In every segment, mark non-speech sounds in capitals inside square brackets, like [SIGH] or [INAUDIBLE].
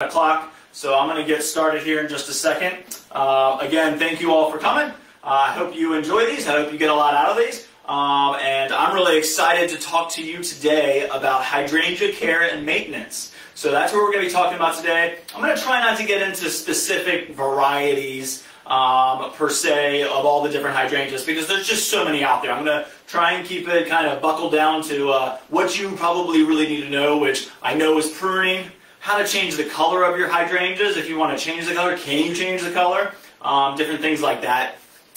o'clock, so I'm going to get started here in just a second. Uh, again, thank you all for coming. Uh, I hope you enjoy these. I hope you get a lot out of these. Um, and I'm really excited to talk to you today about hydrangea care and maintenance. So that's what we're going to be talking about today. I'm going to try not to get into specific varieties um, per se of all the different hydrangeas because there's just so many out there. I'm going to try and keep it kind of buckled down to uh, what you probably really need to know, which I know is pruning, how to change the color of your hydrangeas. If you want to change the color, can you change the color? Um, different things like that.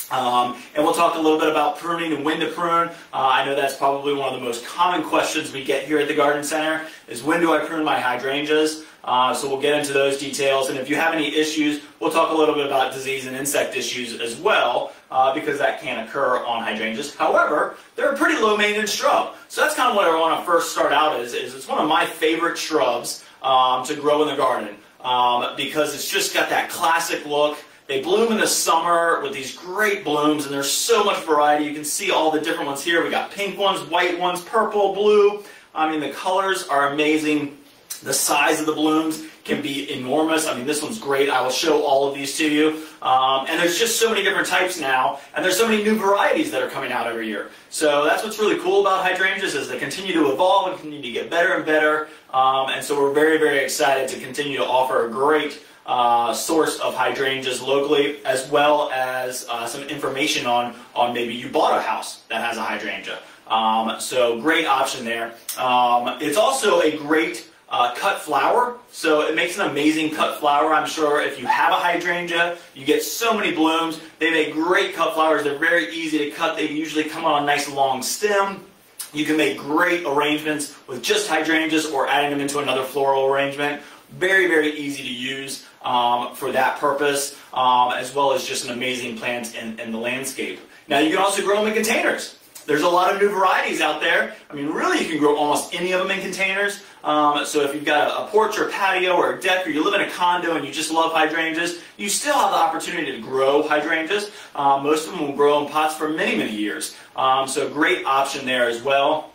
Um, and we'll talk a little bit about pruning and when to prune. Uh, I know that's probably one of the most common questions we get here at the Garden Center is when do I prune my hydrangeas? Uh, so we'll get into those details. And if you have any issues, we'll talk a little bit about disease and insect issues as well uh, because that can occur on hydrangeas. However, they're a pretty low maintenance shrub. So that's kind of what I want to first start out is, is it's one of my favorite shrubs um, to grow in the garden um, because it's just got that classic look. They bloom in the summer with these great blooms, and there's so much variety. You can see all the different ones here. We got pink ones, white ones, purple, blue. I mean, the colors are amazing. The size of the blooms can be enormous. I mean, this one's great. I will show all of these to you. Um, and there's just so many different types now, and there's so many new varieties that are coming out every year. So that's what's really cool about hydrangeas is they continue to evolve and continue to get better and better. Um, and so we're very, very excited to continue to offer a great uh, source of hydrangeas locally, as well as uh, some information on, on maybe you bought a house that has a hydrangea. Um, so great option there. Um, it's also a great uh, cut flower. So it makes an amazing cut flower. I'm sure if you have a hydrangea, you get so many blooms. They make great cut flowers. They're very easy to cut. They usually come on a nice long stem. You can make great arrangements with just hydrangeas or adding them into another floral arrangement. Very, very easy to use um, for that purpose, um, as well as just an amazing plant in, in the landscape. Now you can also grow them in containers. There's a lot of new varieties out there. I mean, really, you can grow almost any of them in containers. Um, so if you've got a, a, porch or a patio or a deck, or you live in a condo and you just love hydrangeas, you still have the opportunity to grow hydrangeas. Um, most of them will grow in pots for many, many years. Um, so great option there as well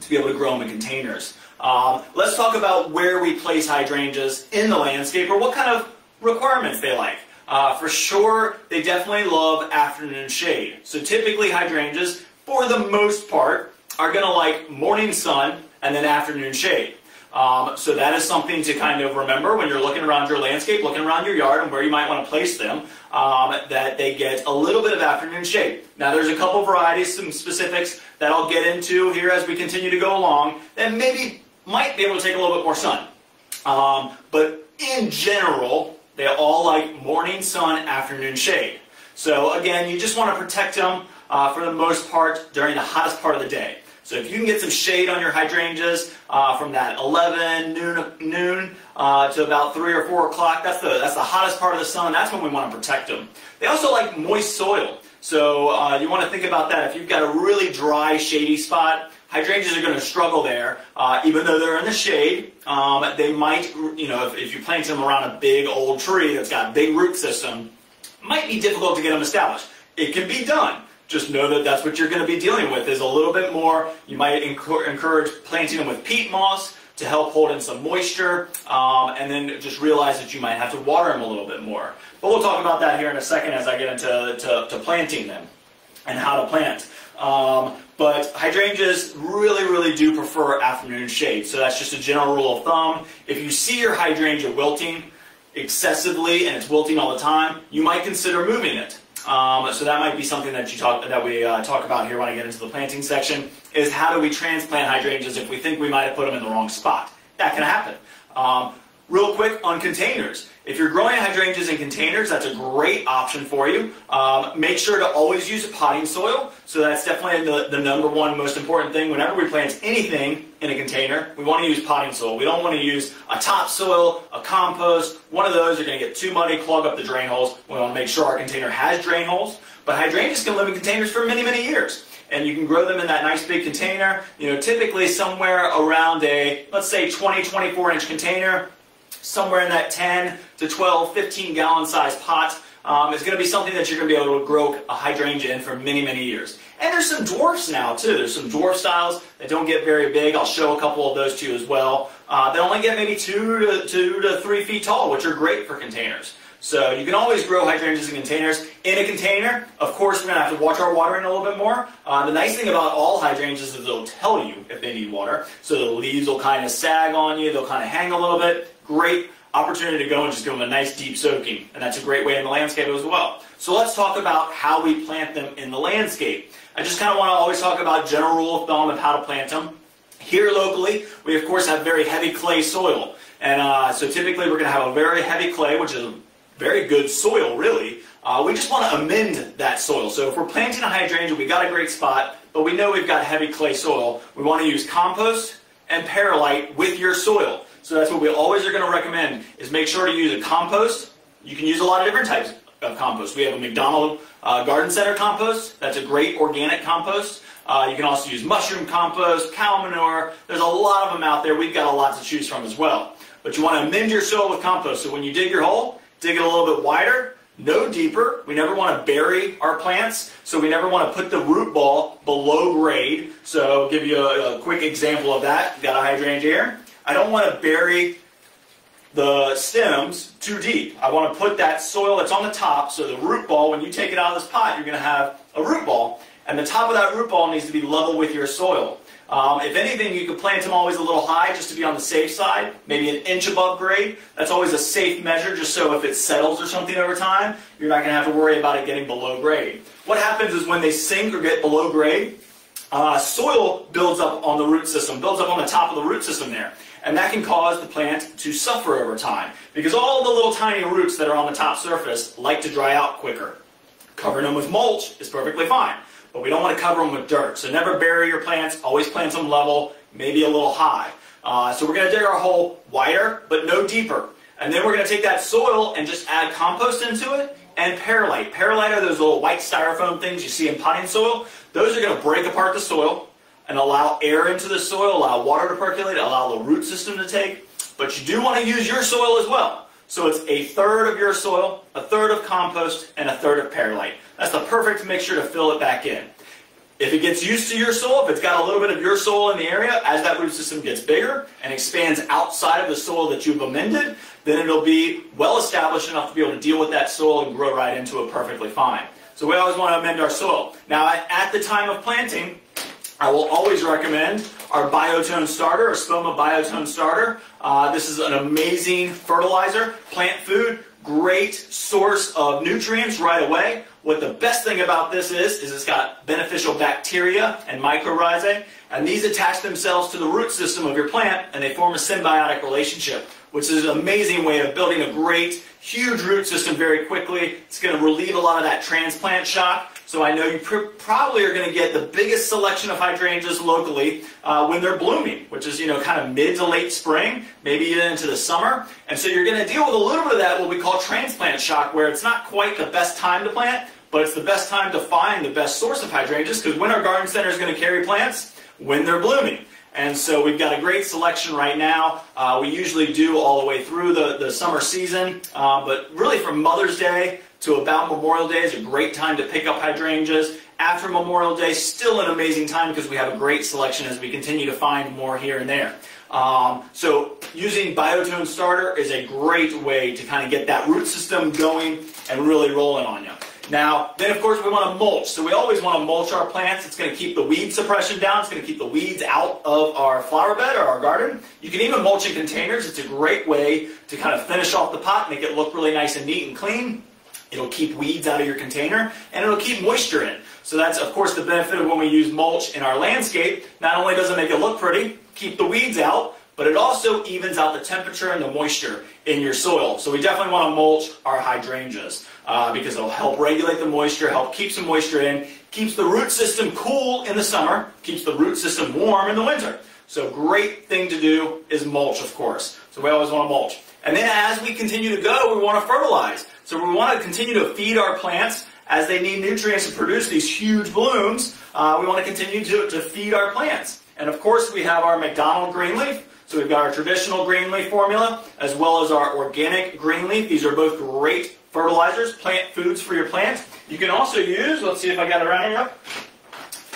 to be able to grow them in containers. Um, let's talk about where we place hydrangeas in the landscape or what kind of requirements they like. Uh, for sure, they definitely love afternoon shade. So typically hydrangeas for the most part, are going to like morning sun and then afternoon shade. Um, so that is something to kind of remember when you're looking around your landscape, looking around your yard and where you might want to place them, um, that they get a little bit of afternoon shade. Now there's a couple varieties, some specifics that I'll get into here as we continue to go along that maybe might be able to take a little bit more sun. Um, but in general, they all like morning sun, afternoon shade. So again, you just want to protect them uh, for the most part during the hottest part of the day. So if you can get some shade on your hydrangeas uh, from that 11 noon noon uh, to about 3 or 4 o'clock, that's the, that's the hottest part of the sun. That's when we want to protect them. They also like moist soil. So uh, you want to think about that. If you've got a really dry, shady spot, hydrangeas are going to struggle there. Uh, even though they're in the shade, um, they might, you know, if, if you plant them around a big old tree that's got a big root system, might be difficult to get them established. It can be done just know that that's what you're going to be dealing with is a little bit more. You might encourage planting them with peat moss to help hold in some moisture, um, and then just realize that you might have to water them a little bit more. But we'll talk about that here in a second as I get into to, to planting them and how to plant. Um, but hydrangeas really, really do prefer afternoon shade. So that's just a general rule of thumb. If you see your hydrangea wilting excessively and it's wilting all the time, you might consider moving it. Um, so that might be something that you talk that we uh, talk about here when I get into the planting section. Is how do we transplant hydrangeas if we think we might have put them in the wrong spot? That can happen. Um, real quick on containers. If you're growing hydrangeas in containers, that's a great option for you. Um, make sure to always use a potting soil. So that's definitely the, the number one most important thing. Whenever we plant anything in a container, we want to use potting soil. We don't want to use a topsoil, a compost. One of those are going to get too muddy, clog up the drain holes. We want to make sure our container has drain holes. But hydrangeas can live in containers for many, many years and you can grow them in that nice big container. You know, typically somewhere around a, let's say 20, 24 inch container, somewhere in that 10 to 12, 15 gallon size pot um, is going to be something that you're going to be able to grow a hydrangea in for many, many years. And there's some dwarfs now too. There's some dwarf styles that don't get very big. I'll show a couple of those to you as well. uh, they only get maybe two to two to three feet tall, which are great for containers. So you can always grow hydrangeas in containers. In a container, of course, we're going to have to watch our watering a little bit more. Uh, the nice thing about all hydrangeas is they'll tell you if they need water. So the leaves will kind of sag on you, they'll kind of hang a little bit. Great opportunity to go and just give them a nice deep soaking. And that's a great way in the landscape as well. So let's talk about how we plant them in the landscape. I just kind of want to always talk about general rule of thumb of how to plant them. Here locally, we of course have very heavy clay soil. And uh, so typically we're going to have a very heavy clay, which is a very good soil, really. Uh, we just want to amend that soil. So if we're planting a hydrangea, we got a great spot, but we know we've got heavy clay soil. We want to use compost and perlite with your soil. So that's what we always are going to recommend is make sure to use a compost. You can use a lot of different types of compost. We have a McDonald uh, Garden Center compost. That's a great organic compost. Uh, you can also use mushroom compost, cow manure. There's a lot of them out there. We've got a lot to choose from as well. But you want to amend your soil with compost. So when you dig your hole, dig it a little bit wider, no deeper. We never want to bury our plants, so we never want to put the root ball below grade. So I'll give you a, a quick example of that. Got a hydrangea here. I don't want to bury the stems too deep. I want to put that soil that's on the top, so the root ball, when you take it out of this pot, you're going to have a root ball, and the top of that root ball needs to be level with your soil. Um, if anything, you could plant them always a little high just to be on the safe side, maybe an inch above grade. That's always a safe measure just so if it settles or something over time, you're not going to have to worry about it getting below grade. What happens is when they sink or get below grade, uh, soil builds up on the root system, builds up on the top of the root system there. And that can cause the plant to suffer over time because all the little tiny roots that are on the top surface like to dry out quicker. Covering them with mulch is perfectly fine but we don't want to cover them with dirt. So never bury your plants, always plant them level, maybe a little high. Uh, so we're going to dig our hole wider, but no deeper. And then we're going to take that soil and just add compost into it and perlite. Perlite are those little white styrofoam things you see in potting soil. Those are going to break apart the soil and allow air into the soil, allow water to percolate, allow the root system to take. But you do want to use your soil as well. So it's a third of your soil, a third of compost, and a third of perlite. That's the perfect mixture to fill it back in. If it gets used to your soil, if it's got a little bit of your soil in the area, as that root system gets bigger and expands outside of the soil that you've amended, then it'll be well established enough to be able to deal with that soil and grow right into it perfectly fine. So we always want to amend our soil. Now, at the time of planting, I will always recommend our Biotone Starter, our Espoma Biotone Starter. Uh, this is an amazing fertilizer, plant food, great source of nutrients right away. What the best thing about this is, is it's got beneficial bacteria and mycorrhizae, and these attach themselves to the root system of your plant, and they form a symbiotic relationship, which is an amazing way of building a great, huge root system very quickly. It's going to relieve a lot of that transplant shock, so I know you pr probably are going to get the biggest selection of hydrangeas locally uh, when they're blooming, which is, you know, kind of mid to late spring, maybe even into the summer. And so you're going to deal with a little bit of that, what we call transplant shock, where it's not quite the best time to plant, but it's the best time to find the best source of hydrangeas, because when our garden center is going to carry plants? When they're blooming. And so we've got a great selection right now. Uh, we usually do all the way through the, the summer season, uh, but really from Mother's Day to about Memorial Day is a great time to pick up hydrangeas. After Memorial Day, still an amazing time because we have a great selection as we continue to find more here and there. Um, so using Biotone Starter is a great way to kind of get that root system going and really rolling on you. Now, then of course we want to mulch. So we always want to mulch our plants. It's going to keep the weed suppression down. It's going to keep the weeds out of our flower bed or our garden. You can even mulch in containers. It's a great way to kind of finish off the pot, make it look really nice and neat and clean. It'll keep weeds out of your container, and it'll keep moisture in. So that's, of course, the benefit of when we use mulch in our landscape. Not only does it make it look pretty, keep the weeds out, but it also evens out the temperature and the moisture in your soil. So we definitely want to mulch our hydrangeas uh, because it'll help regulate the moisture, help keep some moisture in, keeps the root system cool in the summer, keeps the root system warm in the winter. So great thing to do is mulch, of course. So we always want to mulch. And then as we continue to go, we want to fertilize. So we want to continue to feed our plants as they need nutrients to produce these huge blooms. Uh, we want to continue to, to feed our plants. And of course, we have our McDonald green leaf. So we've got our traditional green leaf formula as well as our organic green leaf. These are both great fertilizers, plant foods for your plants. You can also use, let's see if I got it around here.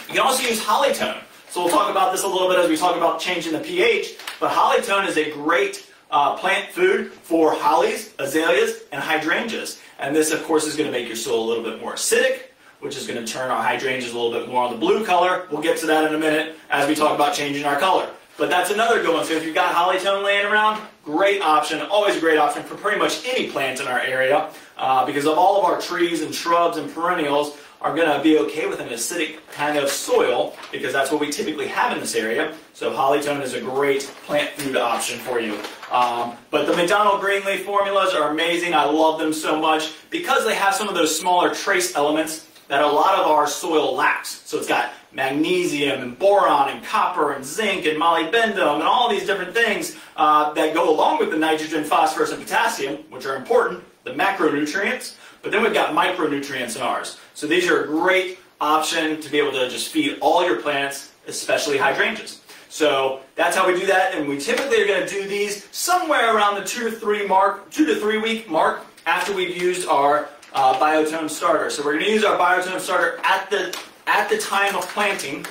You can also use Hollytone. So we'll talk about this a little bit as we talk about changing the pH. but Hollytone is a great uh, plant food for hollies, azaleas, and hydrangeas. And this, of course, is going to make your soil a little bit more acidic, which is going to turn our hydrangeas a little bit more on the blue color. We'll get to that in a minute as we talk about changing our color. But that's another good one. So if you've got hollytone laying around, great option, always a great option for pretty much any plant in our area uh, because of all of our trees and shrubs and perennials are going to be okay with an acidic kind of soil because that's what we typically have in this area. So hollytone is a great plant food option for you. Um, but the McDonald Greenleaf formulas are amazing. I love them so much because they have some of those smaller trace elements that a lot of our soil lacks. So it's got magnesium and boron and copper and zinc and molybdenum and all these different things uh, that go along with the nitrogen, phosphorus, and potassium, which are important, the macronutrients. But then we've got micronutrients in ours. So these are a great option to be able to just feed all your plants, especially hydrangeas. So that's how we do that, and we typically are going to do these somewhere around the two to three mark, two to three week mark after we've used our uh, biotone starter. So we're going to use our biotone starter at the at the time of planting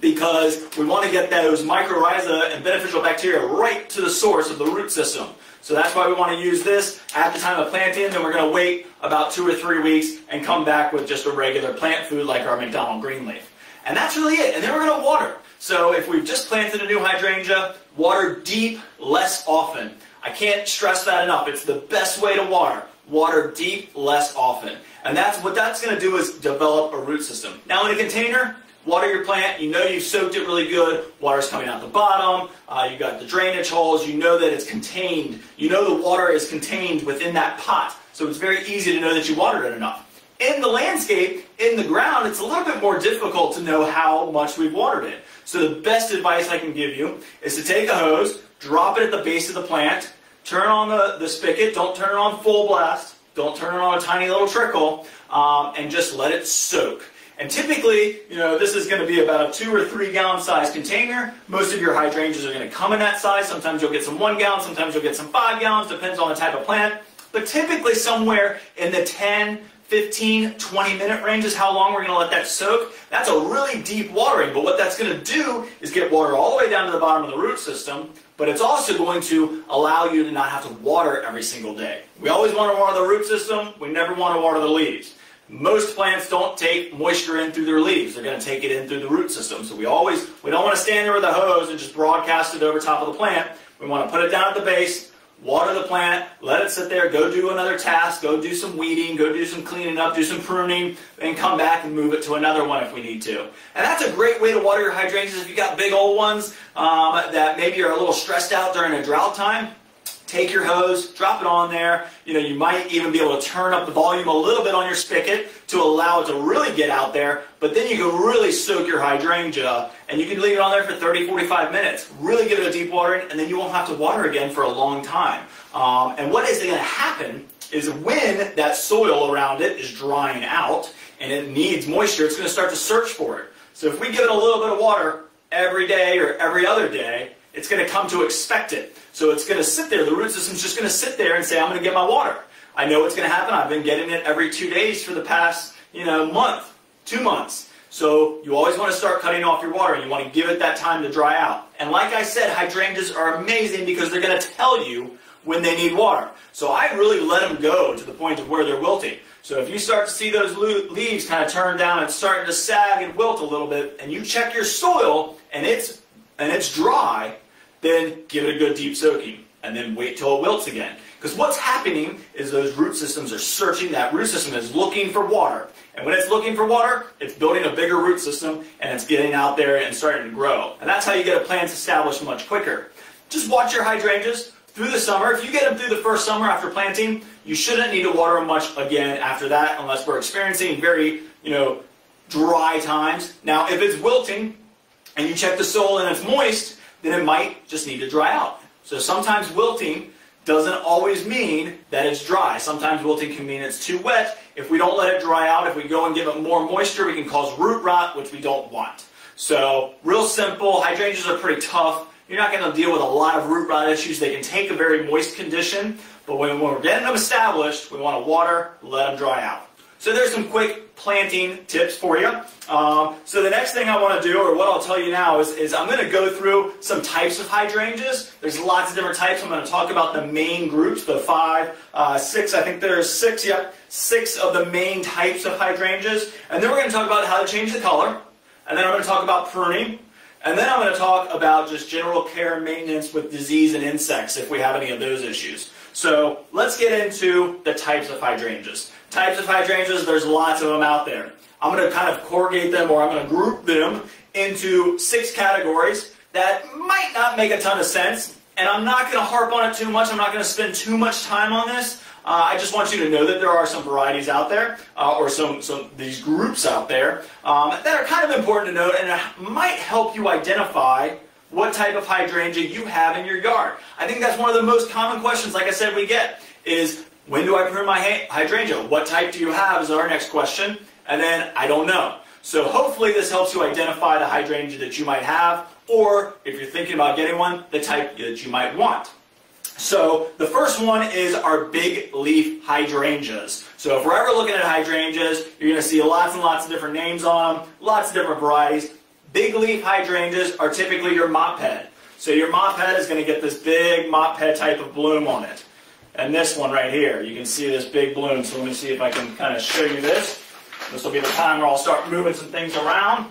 because we want to get those mycorrhiza and beneficial bacteria right to the source of the root system. So that's why we want to use this at the time of planting, then we're going to wait about two or three weeks and come back with just a regular plant food like our McDonald green leaf. And that's really it. And then we're going to water. So if we've just planted a new hydrangea, water deep, less often. I can't stress that enough. It's the best way to water. Water deep, less often. And that's what that's going to do is develop a root system. Now in a container, water your plant. You know you've soaked it really good. Water's coming out the bottom. Uh, you got the drainage holes. You know that it's contained. You know the water is contained within that pot. So it's very easy to know that you watered it enough. In the landscape, in the ground, it's a little bit more difficult to know how much we've watered it. So the best advice I can give you is to take a hose, drop it at the base of the plant, turn on the, the spigot, don't turn it on full blast, don't turn it on a tiny little trickle, um, and just let it soak. And typically, you know, this is going to be about a two or three gallon size container. Most of your hydrangeas are going to come in that size. Sometimes you'll get some one gallon, sometimes you'll get some five gallons, depends on the type of plant. But typically somewhere in the 10, 15, 20 minute range is how long we're going to let that soak. That's a really deep watering, but what that's going to do is get water all the way down to the bottom of the root system, but it's also going to allow you to not have to water every single day. We always want to water the root system, we never want to water the leaves. Most plants don't take moisture in through their leaves. They're going to take it in through the root system. So we always, we don't want to stand there with a hose and just broadcast it over top of the plant. We want to put it down at the base, water the plant, let it sit there, go do another task, go do some weeding, go do some cleaning up, do some pruning, and come back and move it to another one if we need to. And that's a great way to water your hydrangeas if you've got big old ones um, that maybe are a little stressed out during a drought time take your hose, drop it on there. You know, you might even be able to turn up the volume a little bit on your spigot to allow it to really get out there, but then you can really soak your hydrangea and you can leave it on there for 30, 45 minutes. Really give it a deep watering and then you won't have to water again for a long time. Um, and what is going to happen is when that soil around it is drying out and it needs moisture, it's going to start to search for it. So if we give it a little bit of water every day or every other day, it's going to come to expect it. So it's going to sit there. The root system's just going to sit there and say, I'm going to get my water. I know what's going to happen. I've been getting it every two days for the past, you know, month, two months. So you always want to start cutting off your water and you want to give it that time to dry out. And like I said, hydrangeas are amazing because they're going to tell you when they need water. So I really let them go to the point of where they're wilting. So if you start to see those leaves kind of turn down and starting to sag and wilt a little bit, and you check your soil and it's and it's dry, then give it a good deep soaking, and then wait till it wilts again. Because what's happening is those root systems are searching, that root system is looking for water. And when it's looking for water, it's building a bigger root system, and it's getting out there and starting to grow. And that's how you get a plant established much quicker. Just watch your hydrangeas through the summer. If you get them through the first summer after planting, you shouldn't need to water them much again after that, unless we're experiencing very, you know, dry times. Now, if it's wilting, and you check the soil and it's moist, then it might just need to dry out. So sometimes wilting doesn't always mean that it's dry. Sometimes wilting can mean it's too wet. If we don't let it dry out, if we go and give it more moisture, we can cause root rot, which we don't want. So real simple, hydrangeas are pretty tough. You're not going to deal with a lot of root rot issues. They can take a very moist condition, but when we're getting them established, we want to water, let them dry out. So there's some quick planting tips for you. Um, so the next thing I want to do, or what I'll tell you now, is, is I'm going to go through some types of hydrangeas. There's lots of different types. I'm going to talk about the main groups, the five, uh, six, I think there's six, yep, six of the main types of hydrangeas. And then we're going to talk about how to change the color. And then I'm going to talk about pruning. And then I'm going to talk about just general care and maintenance with disease and insects if we have any of those issues. So let's get into the types of hydrangeas. Types of hydrangeas, there's lots of them out there. I'm going to kind of corrugate them or I'm going to group them into six categories that might not make a ton of sense. And I'm not going to harp on it too much. I'm not going to spend too much time on this. Uh, I just want you to know that there are some varieties out there, uh, or some, some these groups out there, um, that are kind of important to note and might help you identify what type of hydrangea you have in your yard. I think that's one of the most common questions, like I said, we get is when do I prune my hydrangea? What type do you have is our next question. And then I don't know. So hopefully this helps you identify the hydrangea that you might have, or if you're thinking about getting one, the type that you might want. So the first one is our big leaf hydrangeas. So if we're ever looking at hydrangeas, you're going to see lots and lots of different names on them, lots of different varieties. Big leaf hydrangeas are typically your mop head. So your mop head is going to get this big mop head type of bloom on it. And this one right here, you can see this big bloom. So let me see if I can kind of show you this. This will be the time where I'll start moving some things around.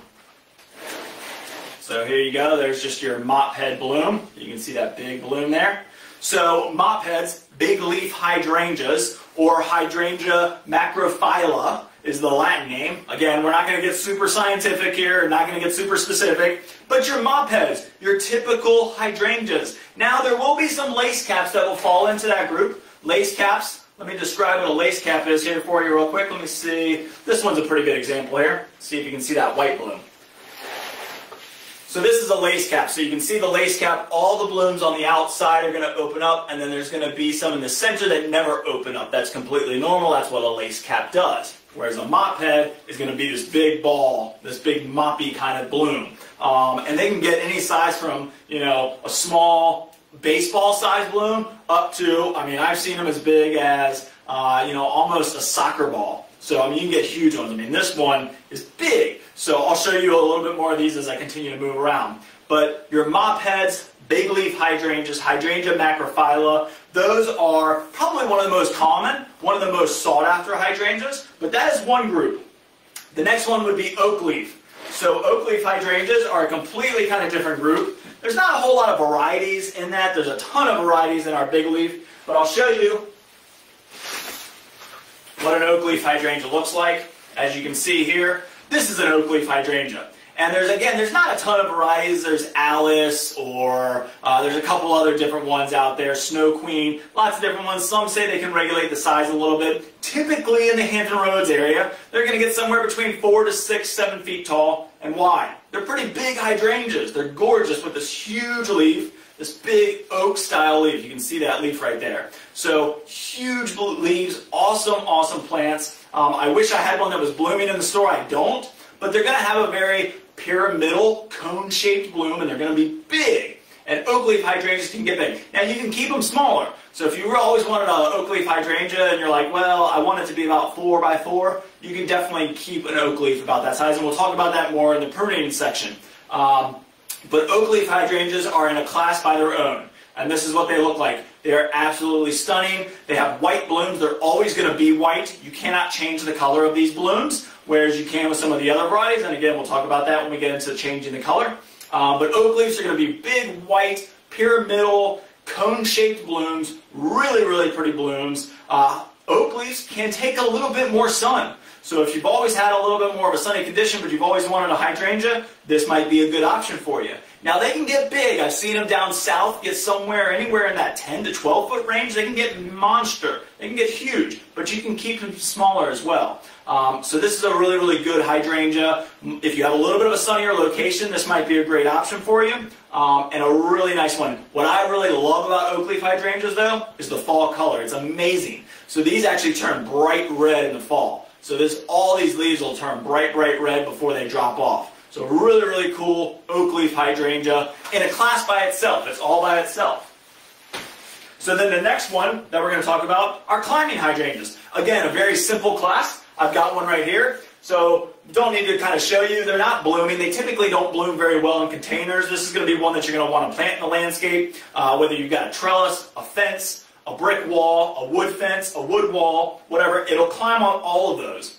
So here you go, there's just your mop head bloom. You can see that big bloom there. So mop heads, big leaf hydrangeas, or hydrangea macrophylla is the Latin name. Again, we're not going to get super scientific here, not going to get super specific, but your mop heads, your typical hydrangeas. Now there will be some lace caps that will fall into that group. Lace caps, let me describe what a lace cap is here for you real quick. Let me see. This one's a pretty good example here. See if you can see that white bloom. So this is a lace cap. So you can see the lace cap, all the blooms on the outside are going to open up, and then there's going to be some in the center that never open up. That's completely normal. That's what a lace cap does. Whereas a mop head is going to be this big ball, this big moppy kind of bloom. Um, and they can get any size from, you know, a small baseball size bloom up to, I mean, I've seen them as big as, uh, you know, almost a soccer ball. So, I mean, you can get huge ones. I mean, this one is big. So I'll show you a little bit more of these as I continue to move around. But your mop heads, big leaf hydrangeas, hydrangea macrophylla, those are probably one of the most common, one of the most sought after hydrangeas, but that is one group. The next one would be oak leaf. So oak leaf hydrangeas are a completely kind of different group. There's not a whole lot of varieties in that. There's a ton of varieties in our big leaf, but I'll show you what an oak leaf hydrangea looks like. As you can see here, this is an oak leaf hydrangea. And there's, again, there's not a ton of varieties. There's Alice, or uh, there's a couple other different ones out there. Snow Queen, lots of different ones. Some say they can regulate the size a little bit. Typically in the Hampton Roads area, they're going to get somewhere between four to six, seven feet tall and wide. They're pretty big hydrangeas. They're gorgeous with this huge leaf this big oak style leaf. You can see that leaf right there. So huge leaves, awesome, awesome plants. Um, I wish I had one that was blooming in the store. I don't, but they're going to have a very pyramidal, cone-shaped bloom, and they're going to be big. And oak leaf hydrangeas can get big. Now you can keep them smaller. So if you always wanted an oak leaf hydrangea and you're like, well, I want it to be about four by four, you can definitely keep an oak leaf about that size. And we'll talk about that more in the pruning section. Um, but oak leaf hydrangeas are in a class by their own. And this is what they look like. They're absolutely stunning. They have white blooms. They're always going to be white. You cannot change the color of these blooms, whereas you can with some of the other varieties. And again, we'll talk about that when we get into changing the color. Uh, but oak leaves are going to be big, white, pyramidal, cone-shaped blooms. Really, really pretty blooms. Uh, oak leaves can take a little bit more sun. So if you've always had a little bit more of a sunny condition, but you've always wanted a hydrangea, this might be a good option for you. Now they can get big. I've seen them down south get somewhere, anywhere in that 10 to 12 foot range. They can get monster. They can get huge, but you can keep them smaller as well. Um, so this is a really, really good hydrangea. If you have a little bit of a sunnier location, this might be a great option for you. Um, and a really nice one. What I really love about oak leaf hydrangeas though, is the fall color. It's amazing. So these actually turn bright red in the fall. So this, all these leaves will turn bright, bright red before they drop off. So really, really cool oak leaf hydrangea in a class by itself. It's all by itself. So then the next one that we're going to talk about are climbing hydrangeas. Again, a very simple class. I've got one right here. So don't need to kind of show you. They're not blooming. They typically don't bloom very well in containers. This is going to be one that you're going to want to plant in the landscape, uh, whether you've got a trellis, a fence, a brick wall, a wood fence, a wood wall, whatever. It'll climb on all of those.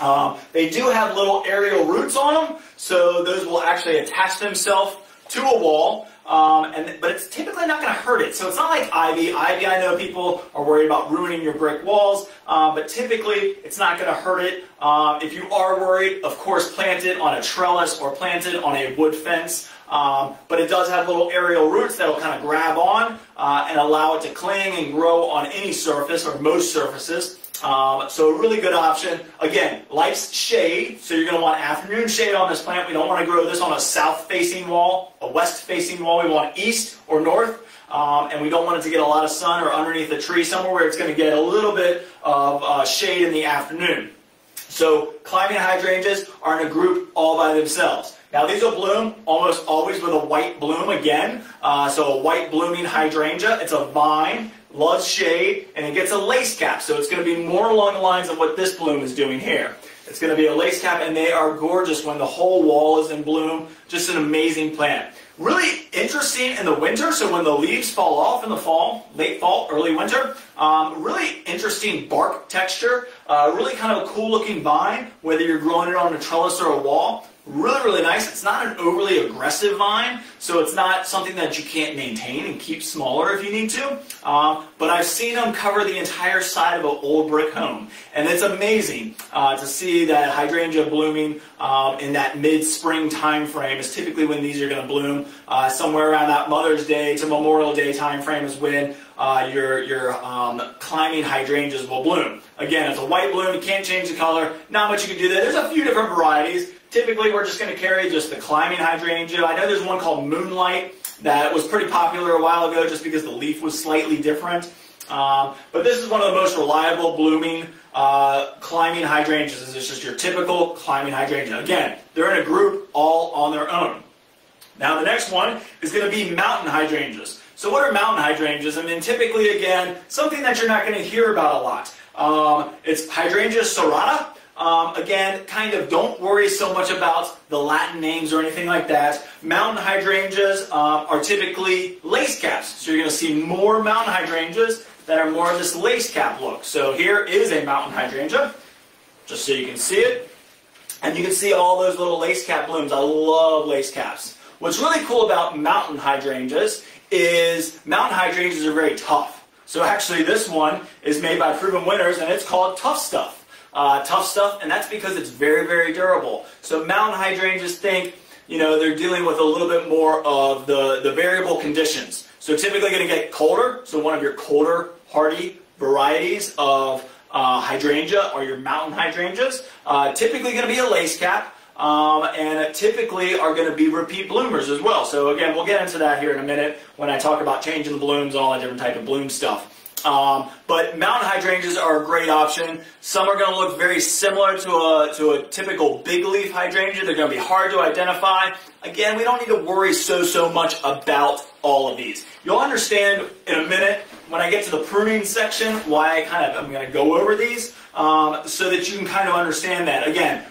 Um, they do have little aerial roots on them, so those will actually attach themselves to a wall. Um, and but it's typically not going to hurt it. So it's not like ivy. Ivy, I know people are worried about ruining your brick walls, um, but typically it's not going to hurt it. Um, if you are worried, of course, plant it on a trellis or plant it on a wood fence. Um, but it does have little aerial roots that'll kind of grab on uh, and allow it to cling and grow on any surface or most surfaces. Um, so a really good option. Again, likes shade, so you're going to want afternoon shade on this plant. We don't want to grow this on a south-facing wall, a west-facing wall. We want east or north. Um, and we don't want it to get a lot of sun or underneath the tree, somewhere where it's going to get a little bit of uh, shade in the afternoon. So climbing hydrangeas are in a group all by themselves. Now these will bloom almost always with a white bloom again. Uh, so a white blooming hydrangea. It's a vine, loves shade, and it gets a lace cap. So it's going to be more along the lines of what this bloom is doing here. It's going to be a lace cap, and they are gorgeous when the whole wall is in bloom. Just an amazing plant. Really interesting in the winter, so when the leaves fall off in the fall, late fall, early winter, um, really interesting bark texture, uh, really kind of a cool looking vine, whether you're growing it on a trellis or a wall. Really, really nice. It's not an overly aggressive vine, so it's not something that you can't maintain and keep smaller if you need to. Um, but I've seen them cover the entire side of an old brick home. And it's amazing uh, to see that hydrangea blooming um, in that mid-spring time frame is typically when these are going to bloom. Uh, somewhere around that Mother's Day to Memorial Day time frame is when uh, your, your um, climbing hydrangeas will bloom. Again, it's a white bloom. You can't change the color. Not much you can do there. There's a few different varieties. Typically, we're just going to carry just the climbing hydrangea. I know there's one called Moonlight that was pretty popular a while ago just because the leaf was slightly different. Um, but this is one of the most reliable blooming uh, climbing hydrangeas. It's just your typical climbing hydrangea. Again, they're in a group all on their own. Now the next one is going to be mountain hydrangeas. So what are mountain hydrangeas? I mean, typically, again, something that you're not going to hear about a lot. Um, it's Hydrangea serrata. Um, again, kind of don't worry so much about the Latin names or anything like that. Mountain hydrangeas um, are typically lace caps. So you're going to see more mountain hydrangeas that are more of this lace cap look. So here is a mountain hydrangea, just so you can see it. And you can see all those little lace cap blooms. I love lace caps. What's really cool about mountain hydrangeas is mountain hydrangeas are very tough. So actually this one is made by Proven Winners and it's called Tough Stuff uh, tough stuff, and that's because it's very, very durable. So mountain hydrangeas think, you know, they're dealing with a little bit more of the, the variable conditions. So typically going to get colder, so one of your colder, hardy varieties of uh, hydrangea are your mountain hydrangeas. Uh, typically going to be a lace cap, um, and typically are going to be repeat bloomers as well. So again, we'll get into that here in a minute when I talk about changing the blooms and all that different type of bloom stuff. Um, but mountain hydrangeas are a great option. Some are going to look very similar to a, to a typical big leaf hydrangea. They're going to be hard to identify. Again, we don't need to worry so, so much about all of these. You'll understand in a minute when I get to the pruning section why I kind of, I'm going to go over these um, so that you can kind of understand that. Again,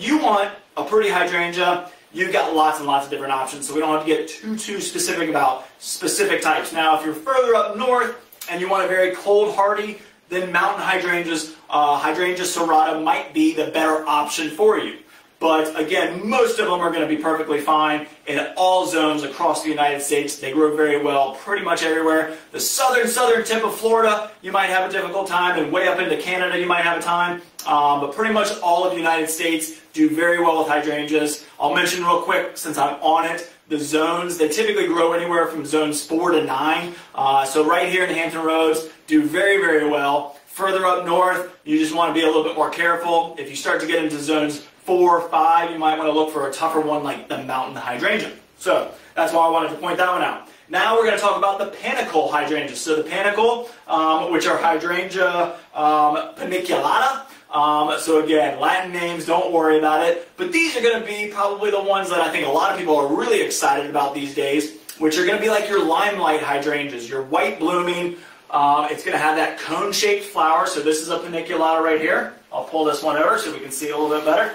you want a pretty hydrangea you've got lots and lots of different options, so we don't have to get too, too specific about specific types. Now, if you're further up north, and you want a very cold hardy, then mountain hydrangeas, uh, hydrangea serrata might be the better option for you. But again, most of them are going to be perfectly fine in all zones across the United States. They grow very well pretty much everywhere. The southern, southern tip of Florida, you might have a difficult time, and way up into Canada, you might have a time. Um, but pretty much all of the United States do very well with hydrangeas. I'll mention real quick, since I'm on it, the zones. They typically grow anywhere from zones 4 to 9. Uh, so right here in Hampton Roads, do very, very well. Further up north, you just want to be a little bit more careful. If you start to get into zones 4, or 5, you might want to look for a tougher one like the mountain hydrangea. So that's why I wanted to point that one out. Now we're going to talk about the panicle hydrangeas. So the panicle, um, which are hydrangea um, paniculata, um, so again, Latin names, don't worry about it. But these are going to be probably the ones that I think a lot of people are really excited about these days, which are going to be like your limelight hydrangeas, your white blooming. Uh, it's going to have that cone-shaped flower. So this is a paniculata right here. I'll I'll pull this one over so we can see a little bit better.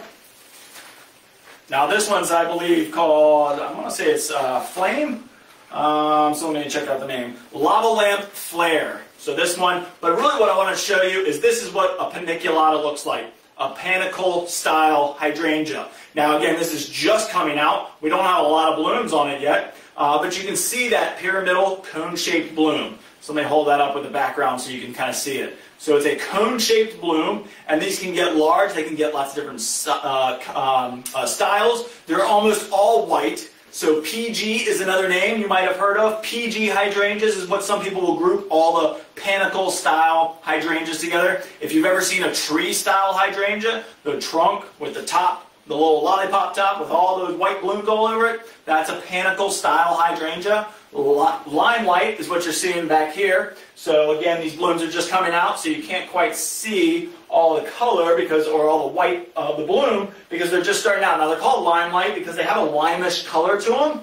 Now this one's, I believe, called, I want to say it's uh, Flame. Um, so let me check out the name. Lava Lamp Flare. So this one, but really what I want to show you is this is what a paniculata looks like. A panicle style hydrangea. Now again, this is just coming out. We don't have a lot of blooms on it yet, uh, but you can see that pyramidal cone-shaped bloom. So let me hold that up with the background so you can kind of see it. So it's a cone-shaped bloom, and these can get large. They can get lots of different uh, um, uh, styles. They're almost all white. So PG is another name you might have heard of. PG hydrangeas is what some people will group all the panicle style hydrangeas together. If you've ever seen a tree style hydrangea, the trunk with the top the little lollipop top with all those white blooms all over it, that's a panicle style hydrangea. Limelight is what you're seeing back here. So again, these blooms are just coming out, so you can't quite see all the color because, or all the white of the bloom because they're just starting out. Now they're called limelight because they have a limeish color to them.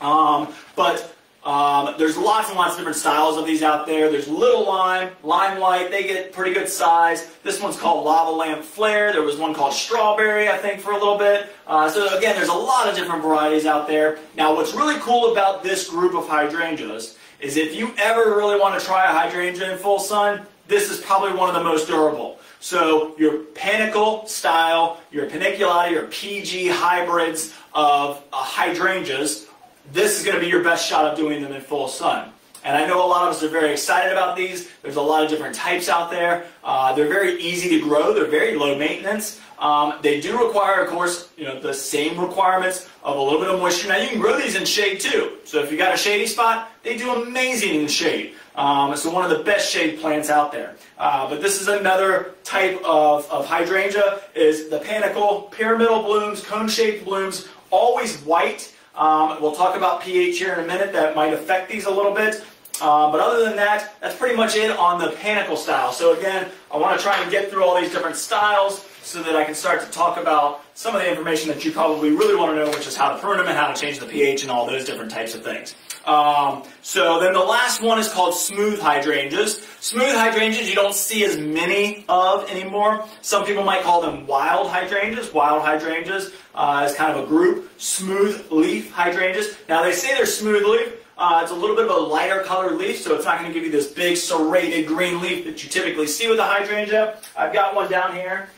Um, but um, there's lots and lots of different styles of these out there. There's Little Lime, Limelight, they get pretty good size. This one's called Lava Lamp Flare. There was one called Strawberry, I think, for a little bit. Uh, so again, there's a lot of different varieties out there. Now, what's really cool about this group of hydrangeas is if you ever really want to try a hydrangea in full sun, this is probably one of the most durable. So your panicle style, your paniculata, your PG hybrids of uh, hydrangeas this is going to be your best shot of doing them in full sun. And I know a lot of us are very excited about these. There's a lot of different types out there. Uh, they're very easy to grow. They're very low maintenance. Um, they do require, of course, you know, the same requirements of a little bit of moisture. Now you can grow these in shade too. So if you got a shady spot, they do amazing in shade. Um, so one of the best shade plants out there. Uh, but this is another type of, of hydrangea is the panicle, pyramidal blooms, cone-shaped blooms, always white. Um, we'll talk about pH here in a minute that might affect these a little bit. Uh, but other than that, that's pretty much it on the panicle style. So again, I want to try and get through all these different styles so that I can start to talk about some of the information that you probably really want to know, which is how to prune them and how to change the pH and all those different types of things. Um, so then the last one is called smooth hydrangeas. Smooth hydrangeas you don't see as many of anymore. Some people might call them wild hydrangeas. Wild hydrangeas uh, is kind of a group. Smooth leaf hydrangeas. Now they say they're smooth leaf. Uh, it's a little bit of a lighter colored leaf, so it's not going to give you this big serrated green leaf that you typically see with a hydrangea. I've got one down here.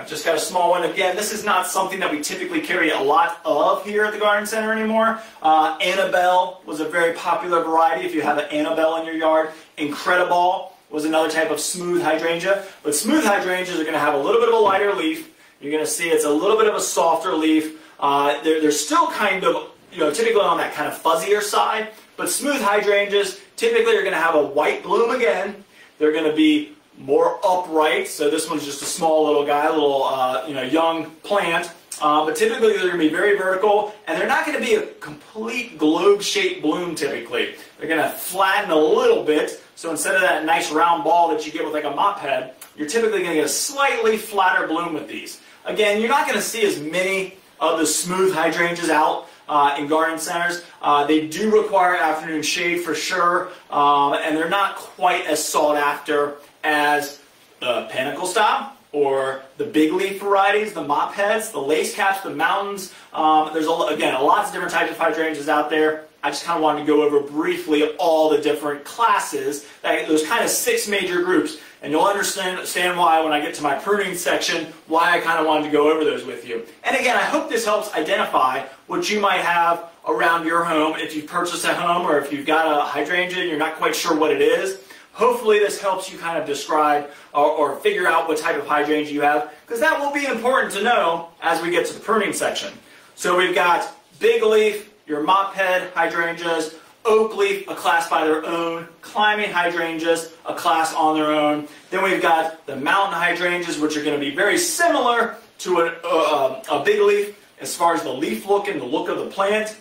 I've just got a small one. Again, this is not something that we typically carry a lot of here at the garden center anymore. Uh, Annabelle was a very popular variety if you have an Annabelle in your yard. Incrediball was another type of smooth hydrangea. But smooth hydrangeas are going to have a little bit of a lighter leaf. You're going to see it's a little bit of a softer leaf. Uh, they're, they're still kind of, you know, typically on that kind of fuzzier side. But smooth hydrangeas typically are going to have a white bloom again. They're going to be more upright. So this one's just a small little guy, a little uh, you know young plant. Uh, but typically they're going to be very vertical, and they're not going to be a complete globe-shaped bloom typically. They're going to flatten a little bit, so instead of that nice round ball that you get with like a mop head, you're typically going to get a slightly flatter bloom with these. Again, you're not going to see as many of the smooth hydrangeas out uh, in garden centers. Uh, they do require afternoon shade for sure, um, and they're not quite as sought after as the panicle stop or the big leaf varieties, the mop heads, the lace caps, the mountains. Um, there's, a, again, lots of different types of hydrangeas out there. I just kind of wanted to go over briefly all the different classes, that, those kind of six major groups. And you'll understand, understand why when I get to my pruning section, why I kind of wanted to go over those with you. And again, I hope this helps identify what you might have around your home if you've purchased a home or if you've got a hydrangea and you're not quite sure what it is. Hopefully this helps you kind of describe or, or figure out what type of hydrangea you have, because that will be important to know as we get to the pruning section. So we've got big leaf, your mop head hydrangeas, oak leaf, a class by their own, climbing hydrangeas, a class on their own. Then we've got the mountain hydrangeas, which are going to be very similar to a, a big leaf as far as the leaf look and the look of the plant.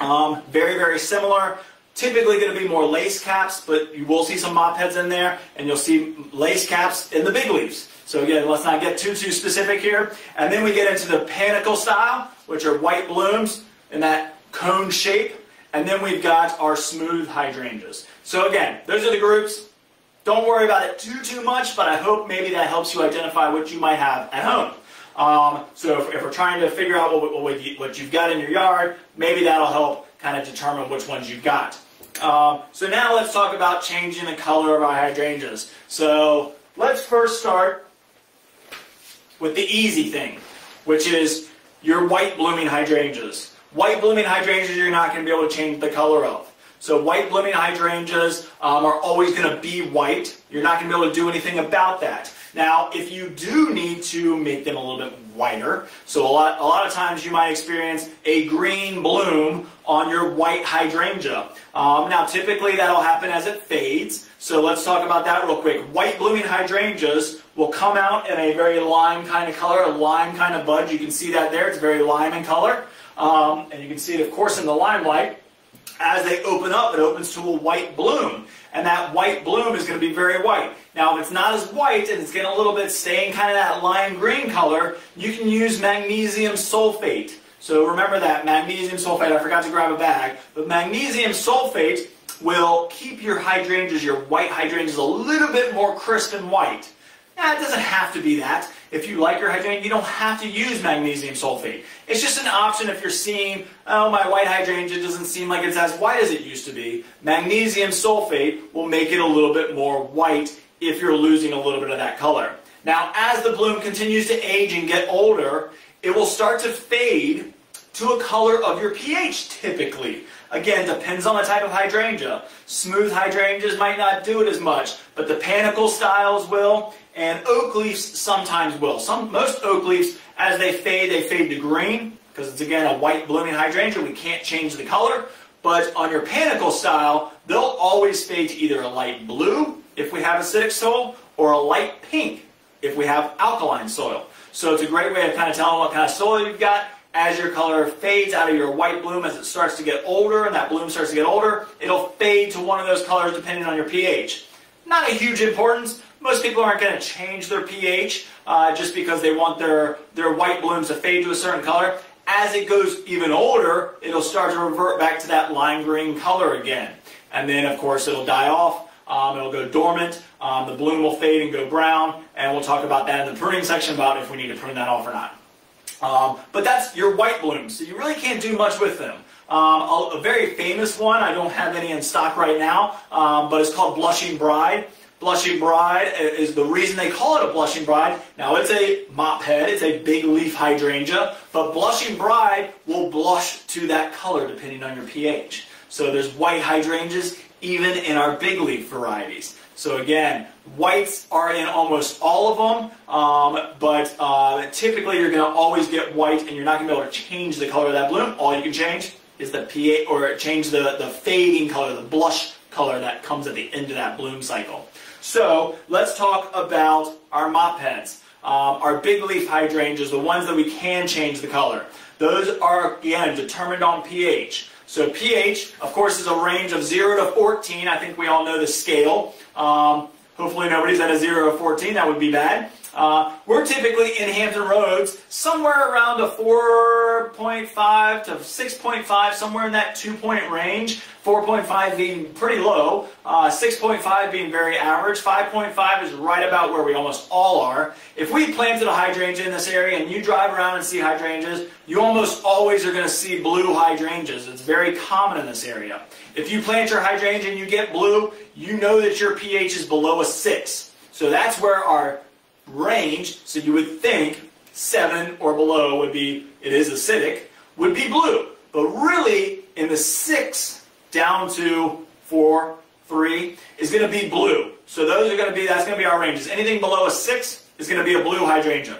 Um, very, very similar. Typically going to be more lace caps, but you will see some mop heads in there, and you'll see lace caps in the big leaves. So again, let's not get too, too specific here. And then we get into the panicle style, which are white blooms in that cone shape. And then we've got our smooth hydrangeas. So again, those are the groups. Don't worry about it too, too much, but I hope maybe that helps you identify what you might have at home. Um, so if, if, we're trying to figure out what, what, what you've got in your yard, maybe that'll help kind of determine which ones you've got. Um, so now let's talk about changing the color of our hydrangeas. So let's first start with the easy thing, which is your white blooming hydrangeas. White blooming hydrangeas you're not going to be able to change the color of. So white blooming hydrangeas um, are always going to be white. You're not going to be able to do anything about that. Now, if you do need to make them a little bit whiter, so a lot, a lot of times you might experience a green bloom on your white hydrangea. Um, now, typically that'll happen as it fades. So let's talk about that real quick. White blooming hydrangeas will come out in a very lime kind of color, a lime kind of bud. You can see that there. It's very lime in color. Um, and you can see it, of course, in the limelight. As they open up, it opens to a white bloom. And that white bloom is going to be very white. Now, if it's not as white and it's getting a little bit staying kind of that lime green color, you can use magnesium sulfate. So remember that, magnesium sulfate. I forgot to grab a bag. But magnesium sulfate will keep your hydrangeas, your white hydrangeas, a little bit more crisp and white. Now, it doesn't have to be that. If you like your hydrangea, you don't have to use magnesium sulfate. It's just an option if you're seeing, oh, my white hydrangea doesn't seem like it's as white as it used to be. Magnesium sulfate will make it a little bit more white if you're losing a little bit of that color. Now, as the bloom continues to age and get older, it will start to fade to a color of your pH typically. Again, depends on the type of hydrangea. Smooth hydrangeas might not do it as much, but the panicle styles will, and oak leaves sometimes will. Some, most oak leaves, as they fade, they fade to green, because it's again a white blooming hydrangea. We can't change the color. But on your panicle style, they'll always fade to either a light blue, if we have acidic soil, or a light pink, if we have alkaline soil. So it's a great way of kind of telling what kind of soil you've got as your color fades out of your white bloom, as it starts to get older and that bloom starts to get older, it'll fade to one of those colors depending on your pH. Not a huge importance. Most people aren't going to change their pH uh, just because they want their, their white blooms to fade to a certain color. As it goes even older, it'll start to revert back to that lime green color again. And then, of course, it'll die off. Um, it'll go dormant. Um, the bloom will fade and go brown. And we'll talk about that in the pruning section about if we need to prune that off or not. Um, but that's your white blooms, so you really can't do much with them. Um, a, a, very famous one, I don't have any in stock right now, um, but it's called Blushing Bride. Blushing Bride is the reason they call it a Blushing Bride. Now it's a mop head, it's a big leaf hydrangea, but Blushing Bride will blush to that color depending on your pH. So there's white hydrangeas even in our big leaf varieties. So again, whites are in almost all of them, um, but uh, typically you're going to always get white and you're not going to be able to change the color of that bloom. All you can change is the pH, or change the, the fading color, the blush color that comes at the end of that bloom cycle. So let's talk about our mop heads. Um, our big leaf hydrangeas, the ones that we can change the color. Those are, again, determined on pH. So pH, of course, is a range of 0 to 14. I think we all know the scale. Um, hopefully nobody's at a 0 to 14. That would be bad. Uh, we're typically in Hampton Roads somewhere around a 4.5 to 6.5, somewhere in that two-point range. 4.5 being pretty low, uh, 6.5 being very average, 5.5 is right about where we almost all are. If we planted a hydrangea in this area and you drive around and see hydrangeas, you almost always are going to see blue hydrangeas. It's very common in this area. If you plant your hydrangea and you get blue, you know that your pH is below a 6. So that's where our range, so you would think 7 or below would be, it is acidic, would be blue. But really, in the 6 down to 4, 3, is going to be blue. So those are going to be, that's going to be our ranges. Anything below a 6 is going to be a blue hydrangea.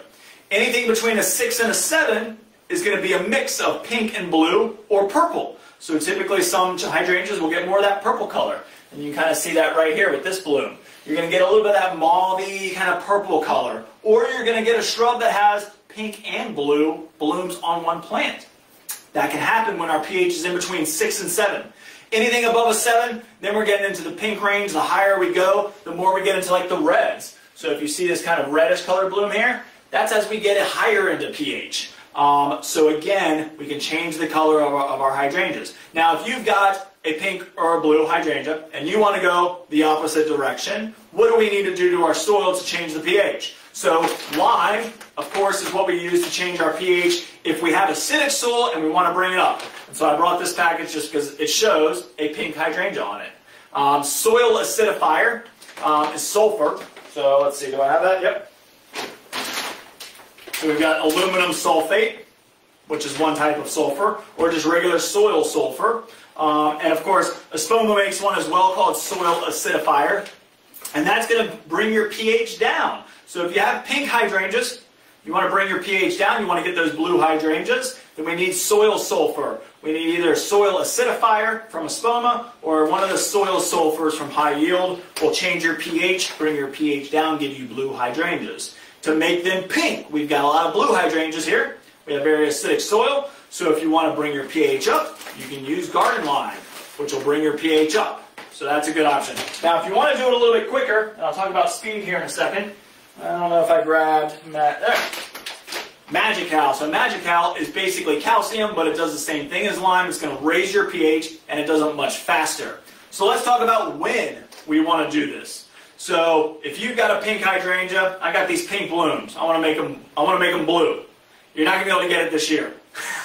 Anything between a 6 and a 7 is going to be a mix of pink and blue or purple. So typically some hydrangeas will get more of that purple color. And you can kind of see that right here with this bloom. You're going to get a little bit of that mauvey kind of purple color. Or you're going to get a shrub that has pink and blue blooms on one plant. That can happen when our pH is in between 6 and 7. Anything above a 7, then we're getting into the pink range. The higher we go, the more we get into like the reds. So if you see this kind of reddish color bloom here, that's as we get it higher into pH. Um, so again, we can change the color of our, of our hydrangeas. Now if you've got a pink or a blue hydrangea, and you want to go the opposite direction, what do we need to do to our soil to change the pH? So lime, of course, is what we use to change our pH if we have acidic soil and we want to bring it up. And so I brought this package just because it shows a pink hydrangea on it. Um, soil acidifier um, is sulfur. So let's see, do I have that? Yep. So we've got aluminum sulfate, which is one type of sulfur, or just regular soil sulfur. Um, and of course, Espoma makes one as well called soil acidifier. And that's going to bring your pH down. So if you have pink hydrangeas, you want to bring your pH down, you want to get those blue hydrangeas, then we need soil sulfur. We need either soil acidifier from Espoma or one of the soil sulfurs from Hi-Yield will change your pH, bring your pH down, give you blue hydrangeas. To make them pink, we've got a lot of blue hydrangeas here. We have very acidic soil, so if you want to bring your pH up, you can use garden lime, which will bring your pH up. So that's a good option. Now, if you want to do it a little bit quicker, and I'll talk about speed here in a second. I don't know if I grabbed that. There. Mag-I-Cal. So Mag-I-Cal is basically calcium, but it does the same thing as lime. It's going to raise your pH, and it does it much faster. So let's talk about when we want to do this. So if you've got a pink hydrangea, I got these pink blooms. I want to make them. I want to make them blue. You're not going to be able to get it this year.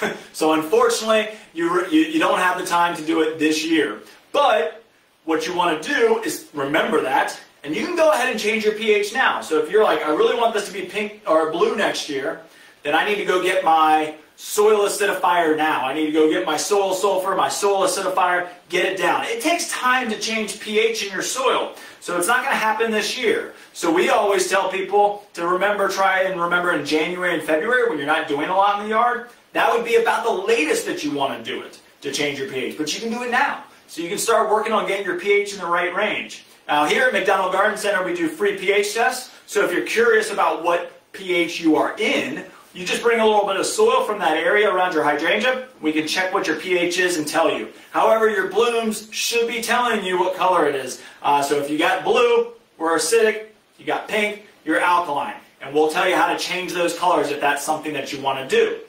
[LAUGHS] so unfortunately, you, you, you don't have the time to do it this year. But what you want to do is remember that, and you can go ahead and change your pH now. So if you're like, I really want this to be pink or blue next year, then I need to go get my soil acidifier now. I need to go get my soil sulfur, my soil acidifier, get it down. It takes time to change pH in your soil. So it's not going to happen this year. So we always tell people to remember, try and remember in January and February when you're not doing a lot in the yard, that would be about the latest that you want to do it to change your pH. But you can do it now. So you can start working on getting your pH in the right range. Now here at McDonald Garden Center we do free pH tests. So if you're curious about what pH you are in, you just bring a little bit of soil from that area around your hydrangea. We can check what your pH is and tell you. However, your blooms should be telling you what color it is. Uh, so if you got blue, we're acidic. You got pink, you're alkaline. And we'll tell you how to change those colors if that's something that you want to do.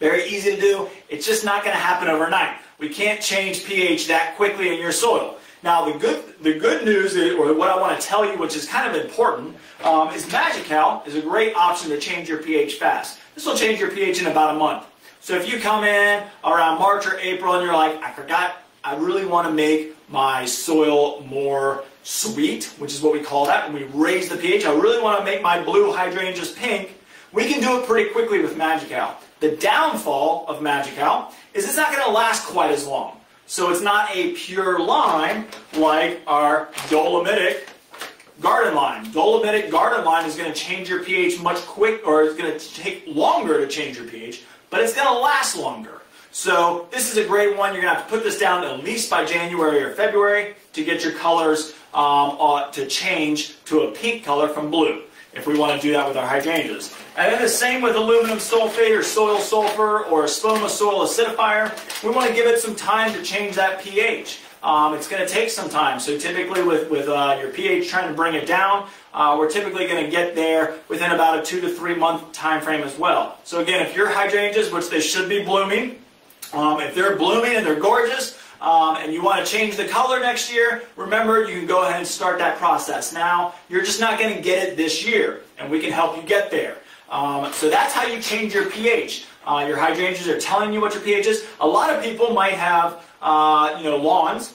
Very easy to do. It's just not going to happen overnight. We can't change pH that quickly in your soil. Now, the good, the good news, is, or what I want to tell you, which is kind of important, um, is Mag-I-Cal is a great option to change your pH fast. This will change your pH in about a month. So if you come in around March or April and you're like, I forgot, I really want to make my soil more sweet, which is what we call that, when we raise the pH, I really want to make my blue hydrangeas pink, we can do it pretty quickly with Mag-I-Cal. The downfall of Mag-I-Cal is it's not going to last quite as long. So it's not a pure lime like our dolomitic garden lime. Dolomitic garden lime is going to change your pH much quick, or it's going to take longer to change your pH, but it's going to last longer. So this is a great one. You're going to have to put this down at least by January or February to get your colors um, uh, to change to a pink color from blue if we want to do that with our hydrangeas. And then the same with aluminum sulfate or soil sulfur or Espoma soil acidifier. We want to give it some time to change that pH. Um, it's going to take some time. So typically with, with uh, your pH trying to bring it down, uh, we're typically going to get there within about a two to three month time frame as well. So again, if your hydrangeas, which they should be blooming, um, if they're blooming and they're gorgeous, um, and you want to change the color next year, remember you can go ahead and start that process now. You're just not going to get it this year, and we can help you get there. Um, so that's how you change your pH. Uh, your hydrangeas are telling you what your pH is. A lot of people might have, uh, you know, lawns,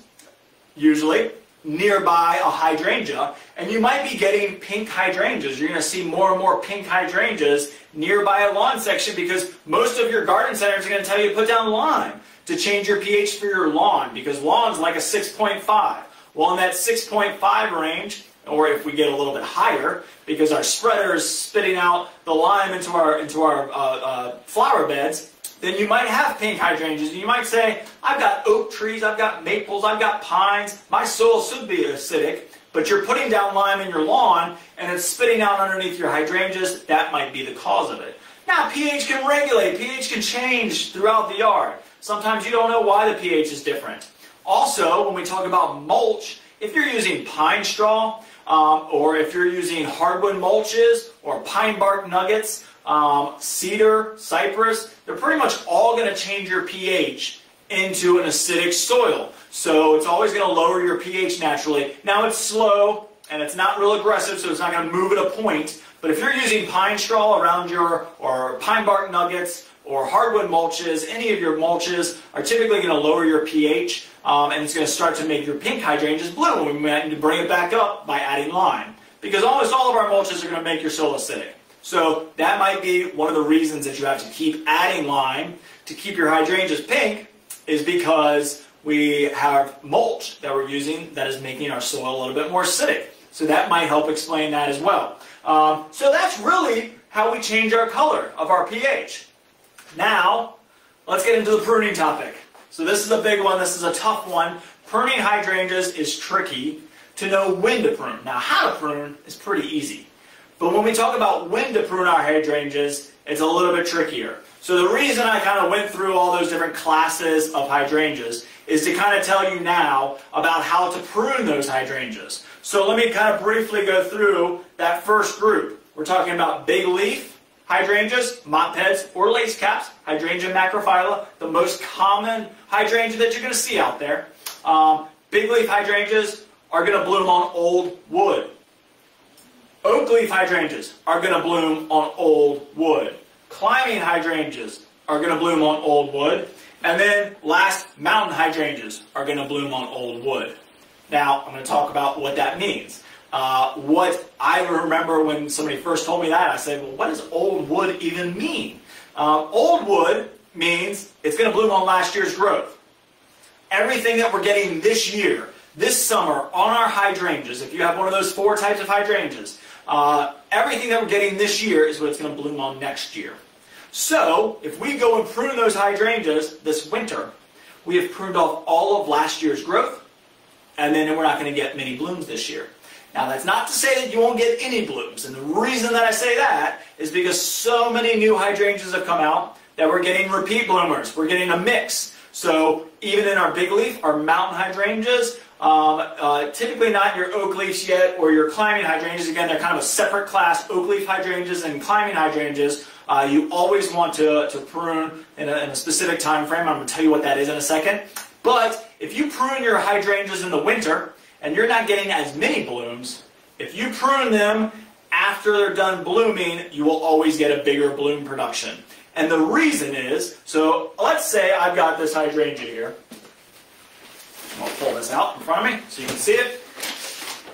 usually, nearby a hydrangea, and you might be getting pink hydrangeas. You're going to see more and more pink hydrangeas nearby a lawn section because most of your garden centers are going to tell you to put down lime to change your pH for your lawn because lawn's like a 6.5. Well, in that 6.5 range, or if we get a little bit higher, because our spreader is spitting out the lime into our into our uh, uh, flower beds, then you might have pink hydrangeas. and You might say, I've got oak trees, I've got maples, I've got pines. My soil should be acidic, but you're putting down lime in your lawn and it's spitting out underneath your hydrangeas. That might be the cause of it. Now, pH can regulate. pH can change throughout the yard. Sometimes you don't know why the pH is different. Also, when we talk about mulch, if you're using pine straw, um, or if you're using hardwood mulches or pine bark nuggets, um, cedar, cypress, they're pretty much all going to change your pH into an acidic soil. So it's always going to lower your pH naturally. Now it's slow and it's not real aggressive, so it's not going to move at a point. But if you're using pine straw around your, or pine bark nuggets, or hardwood mulches, any of your mulches are typically going to lower your pH um, and it's going to start to make your pink hydrangeas blue. We might need to bring it back up by adding lime because almost all of our mulches are going to make your soil acidic. So that might be one of the reasons that you have to keep adding lime to keep your hydrangeas pink is because we have mulch that we're using that is making our soil a little bit more acidic. So that might help explain that as well. Um, so that's really how we change our color of our pH. Now, let's get into the pruning topic. So this is a big one. This is a tough one. Pruning hydrangeas is tricky to know when to prune. Now, how to prune is pretty easy. But when we talk about when to prune our hydrangeas, it's a little bit trickier. So the reason I kind of went through all those different classes of hydrangeas is to kind of tell you now about how to prune those hydrangeas. So let me kind of briefly go through that first group. We're talking about big leaf, hydrangeas, mop heads, or lace caps, hydrangea macrophylla, the most common hydrangea that you're going to see out there. Um, big leaf hydrangeas are going to bloom on old wood. Oak leaf hydrangeas are going to bloom on old wood. Climbing hydrangeas are going to bloom on old wood. And then last, mountain hydrangeas are going to bloom on old wood. Now, I'm going to talk about what that means. Uh, what I remember when somebody first told me that, I said, well, what does old wood even mean? Uh, old wood means it's going to bloom on last year's growth. Everything that we're getting this year, this summer, on our hydrangeas, if you have one of those four types of hydrangeas, uh, everything that we're getting this year is what it's going to bloom on next year. So, if we go and prune those hydrangeas this winter, we have pruned off all of last year's growth, and then we're not going to get many blooms this year. Now, that's not to say that you won't get any blooms. And the reason that I say that is because so many new hydrangeas have come out that we're getting repeat bloomers. We're getting a mix. So even in our big leaf, our mountain hydrangeas, um, uh, typically not your oak leaves yet or your climbing hydrangeas. Again, they're kind of a separate class. Oak leaf hydrangeas and climbing hydrangeas, uh, you always want to, to prune in a, in a specific time frame. I'm going to tell you what that is in a second. But if you prune your hydrangeas in the winter, and you're not getting as many blooms, if you prune them after they're done blooming, you will always get a bigger bloom production. And the reason is, so let's say I've got this hydrangea here. I'll pull this out in front of me so you can see it.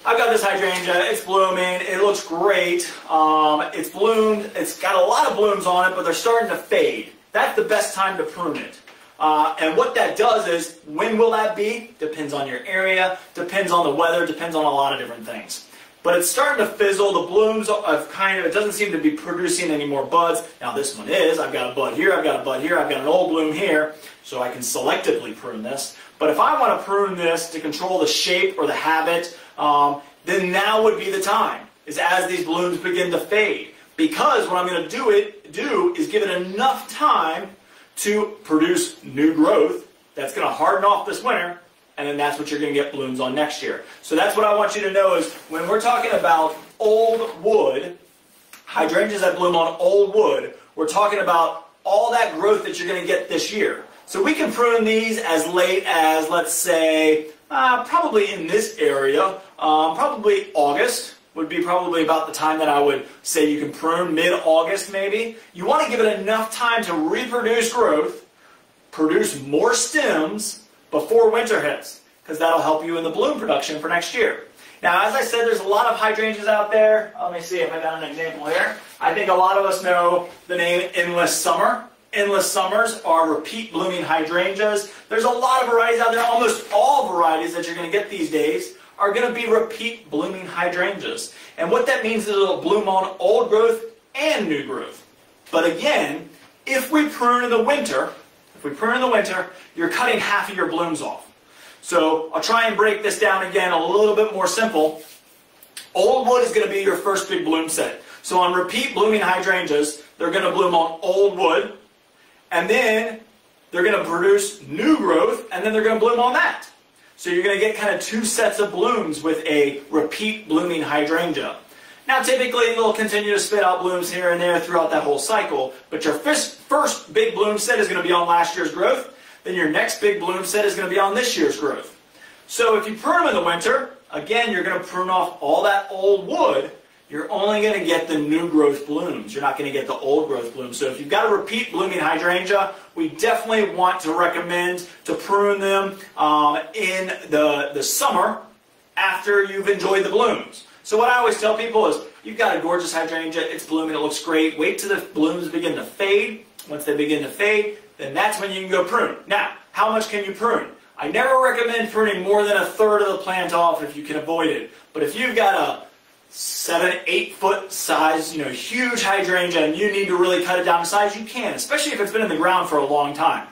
I've got this hydrangea, it's blooming, it looks great. Um, it's bloomed, it's got a lot of blooms on it, but they're starting to fade. That's the best time to prune it. Uh, and what that does is, when will that be? Depends on your area, depends on the weather, depends on a lot of different things. But it's starting to fizzle. The blooms have kind of, it doesn't seem to be producing any more buds. Now this one is. I've got a bud here, I've got a bud here, I've got an old bloom here. So I can selectively prune this. But if I want to prune this to control the shape or the habit, um, then now would be the time, is as these blooms begin to fade. Because what I'm going to do it do is give it enough time to produce new growth that's going to harden off this winter, and then that's what you're going to get blooms on next year. So that's what I want you to know is when we're talking about old wood, hydrangeas that bloom on old wood, we're talking about all that growth that you're going to get this year. So we can prune these as late as, let's say, uh, probably in this area, um, probably August, would be probably about the time that I would say you can prune, mid-August maybe. You want to give it enough time to reproduce growth, produce more stems before winter hits, because that'll help you in the bloom production for next year. Now, as I said, there's a lot of hydrangeas out there. Let me see if I got an example here. I think a lot of us know the name Endless Summer. Endless Summers are repeat blooming hydrangeas. There's a lot of varieties out there. Almost all varieties that you're going to get these days are going to be repeat blooming hydrangeas. And what that means is it'll bloom on old growth and new growth. But again, if we prune in the winter, if we prune in the winter, you're cutting half of your blooms off. So I'll try and break this down again a little bit more simple. Old wood is going to be your first big bloom set. So on repeat blooming hydrangeas, they're going to bloom on old wood, and then they're going to produce new growth, and then they're going to bloom on that. So you're going to get kind of two sets of blooms with a repeat blooming hydrangea. Now typically they'll continue to spit out blooms here and there throughout that whole cycle, but your first, first big bloom set is going to be on last year's growth. then your next big bloom set is going to be on this year's growth. So if you prune them in the winter, again, you're going to prune off all that old wood. You're only going to get the new growth blooms. You're not going to get the old growth blooms. So if you've got a repeat blooming hydrangea, we definitely want to recommend to prune them um, in the, the summer after you've enjoyed the blooms. So what I always tell people is, you've got a gorgeous hydrangea, it's blooming, it looks great. Wait till the blooms begin to fade. Once they begin to fade, then that's when you can go prune. Now, how much can you prune? I never recommend pruning more than a third of the plant off if you can avoid it. But if you've got a seven, eight foot size, you know, huge hydrangea and you need to really cut it down to size, you can, especially if it's been in the ground for a long time.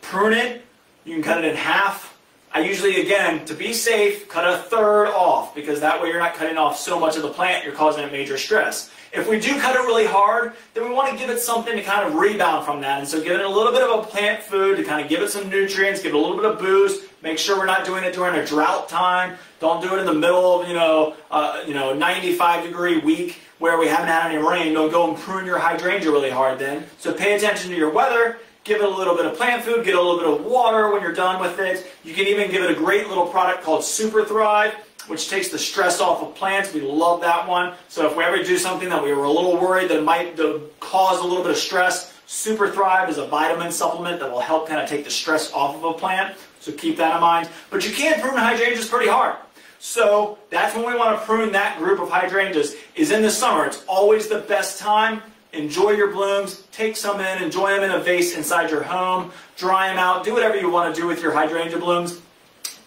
Prune it, you can cut it in half, I usually, again, to be safe, cut a third off because that way you're not cutting off so much of the plant you're causing it major stress. If we do cut it really hard, then we want to give it something to kind of rebound from that. And so give it a little bit of a plant food to kind of give it some nutrients, give it a little bit of boost. Make sure we're not doing it during a drought time. Don't do it in the middle of, you know, uh, you know, 95 degree week where we haven't had any rain. Don't go and prune your hydrangea really hard then. So pay attention to your weather give it a little bit of plant food, get a little bit of water when you're done with it. You can even give it a great little product called Super Thrive, which takes the stress off of plants. We love that one. So if we ever do something that we were a little worried that might cause a little bit of stress, Super Thrive is a vitamin supplement that will help kind of take the stress off of a plant. So keep that in mind. But you can prune hydrangeas pretty hard. So that's when we want to prune that group of hydrangeas is in the summer. It's always the best time enjoy your blooms, take some in, enjoy them in a vase inside your home, dry them out, do whatever you want to do with your hydrangea blooms.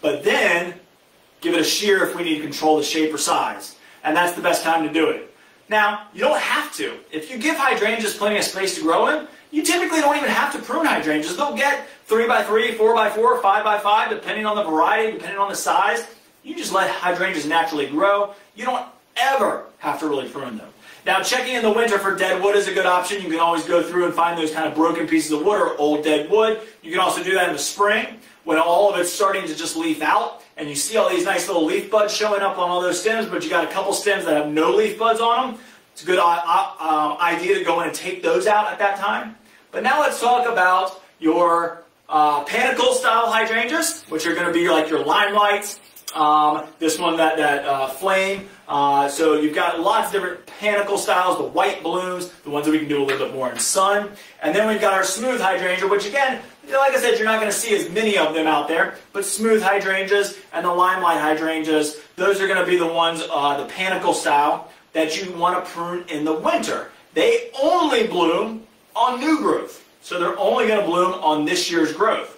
But then, give it a shear if we need to control the shape or size. And that's the best time to do it. Now, you don't have to. If you give hydrangeas plenty of space to grow in, you typically don't even have to prune hydrangeas. They'll get 3 by 3 4 by 4 5 by 5 depending on the variety, depending on the size. You just let hydrangeas naturally grow. You don't ever have to really prune them. Now, checking in the winter for dead wood is a good option. You can always go through and find those kind of broken pieces of wood or old dead wood. You can also do that in the spring when all of it's starting to just leaf out and you see all these nice little leaf buds showing up on all those stems, but you got a couple stems that have no leaf buds on them. It's a good uh, uh, idea to go in and take those out at that time. But now let's talk about your uh, panicle style hydrangeas, which are going to be like your limelights, um, this one, that, that uh, flame. Uh, so you've got lots of different panicle styles, the white blooms, the ones that we can do a little bit more in sun. And then we've got our smooth hydrangea, which again, like I said, you're not going to see as many of them out there, but smooth hydrangeas and the limelight hydrangeas, those are going to be the ones, uh, the panicle style, that you want to prune in the winter. They only bloom on new growth. So they're only going to bloom on this year's growth.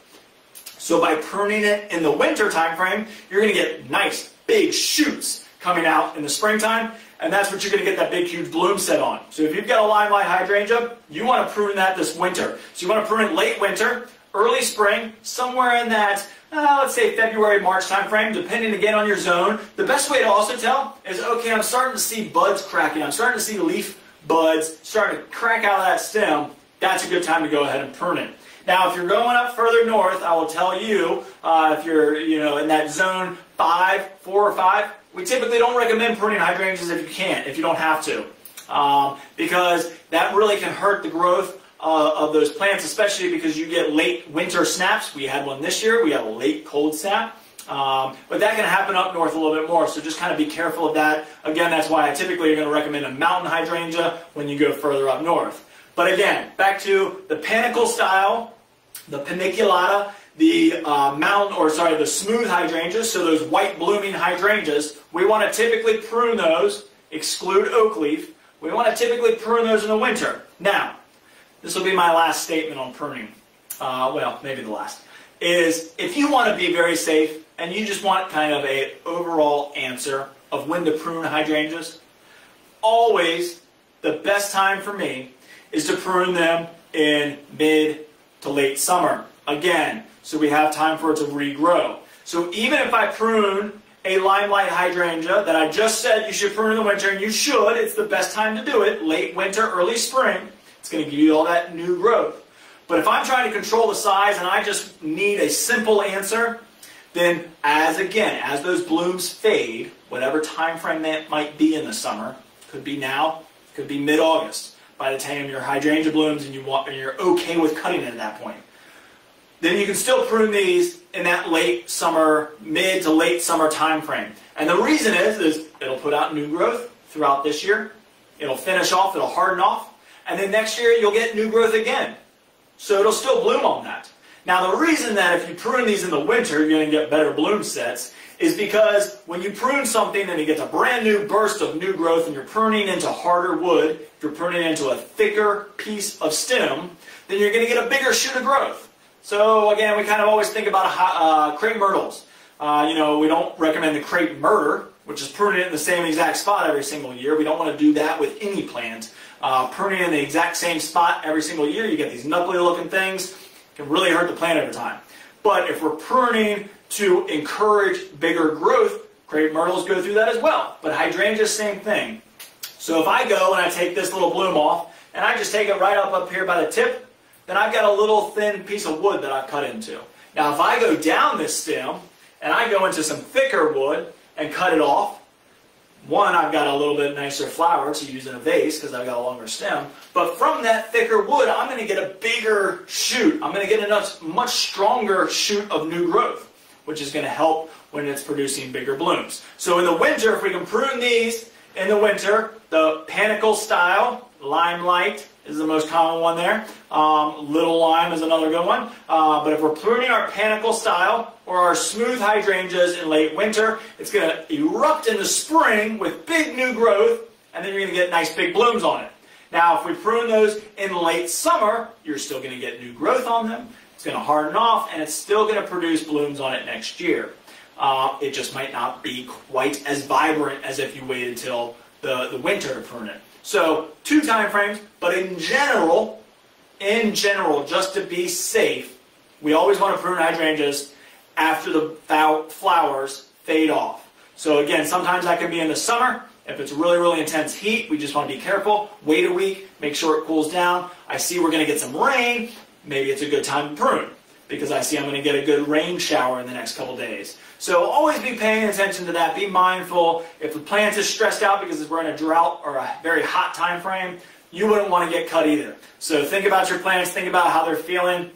So by pruning it in the winter time frame, you're going to get nice big shoots coming out in the springtime, and that's what you're going to get that big huge bloom set on. So if you've got a limelight hydrangea, you want to prune that this winter. So you want to prune it late winter, early spring, somewhere in that uh, let's say February, March time frame, depending again on your zone. The best way to also tell is, okay, I'm starting to see buds cracking. I'm starting to see the leaf buds starting to crack out of that stem. That's a good time to go ahead and prune it. Now, if you're going up further north, I will tell you, uh, if you're you know in that zone five, four or five, we typically don't recommend pruning hydrangeas if you can't, if you don't have to, um, because that really can hurt the growth uh, of those plants, especially because you get late winter snaps. We had one this year. We had a late cold snap. Um, but that can happen up north a little bit more, so just kind of be careful of that. Again, that's why I typically are going to recommend a mountain hydrangea when you go further up north. But again, back to the panicle style the paniculata, the uh, mountain, or sorry, the smooth hydrangeas, so those white blooming hydrangeas, we want to typically prune those, exclude oak leaf. We want to typically prune those in the winter. Now, this will be my last statement on pruning. Uh, well, maybe the last. Is if you want to be very safe and you just want kind of a overall answer of when to prune hydrangeas, always the best time for me is to prune them in mid to late summer. Again, so we have time for it to regrow. So even if I prune a limelight hydrangea that I just said you should prune in the winter, and you should, it's the best time to do it, late winter, early spring, it's going to give you all that new growth. But if I'm trying to control the size and I just need a simple answer, then as again, as those blooms fade, whatever time frame that might be in the summer, could be now, could be mid-August, by the time your hydrangea blooms and, you want, and you're okay with cutting it at that point. then you can still prune these in that late summer, mid to late summer time frame. And the reason is, is it'll put out new growth throughout this year. It'll finish off, it'll harden off, and then next year you'll get new growth again. So it'll still bloom on that. Now the reason that if you prune these in the winter, you're going to get better bloom sets is because when you prune something and it gets a brand new burst of new growth and you're pruning into harder wood, if you're pruning into a thicker piece of stem, then you're going to get a bigger shoot of growth. So again, we kind of always think about uh, crepe myrtles. Uh, you know, we don't recommend the crepe murder, which is pruning it in the same exact spot every single year. We don't want to do that with any plant. Uh, pruning in the exact same spot every single year, you get these knuckly looking things. Can really hurt the plant over time. But if we're pruning to encourage bigger growth, crepe myrtles go through that as well. But hydrangeas, same thing. So if I go and I take this little bloom off, and I just take it right up up here by the tip, then I've got a little thin piece of wood that I've cut into. Now if I go down this stem, and I go into some thicker wood and cut it off, one, I've got a little bit nicer flower to use in a vase because I've got a longer stem. But from that thicker wood, I'm going to get a bigger shoot. I'm going to get a much stronger shoot of new growth, which is going to help when it's producing bigger blooms. So in the winter, if we can prune these in the winter, the panicle style, limelight, is the most common one there. Um, little lime is another good one. Uh, but if we're pruning our panicle style or our smooth hydrangeas in late winter, it's going to erupt in the spring with big new growth, and then you're going to get nice big blooms on it. Now, if we prune those in late summer, you're still going to get new growth on them. It's going to harden off, and it's still going to produce blooms on it next year. Uh, it just might not be quite as vibrant as if you waited until the, the winter to prune it. So two time frames, but in general, in general, just to be safe, we always want to prune hydrangeas after the flowers fade off. So again, sometimes that can be in the summer. If it's really, really intense heat, we just want to be careful. Wait a week, make sure it cools down. I see we're going to get some rain. Maybe it's a good time to prune because I see I'm going to get a good rain shower in the next couple days. So always be paying attention to that. Be mindful. If the plant is stressed out because we're in a drought or a very hot time frame, you wouldn't want to get cut either. So think about your plants, think about how they're feeling,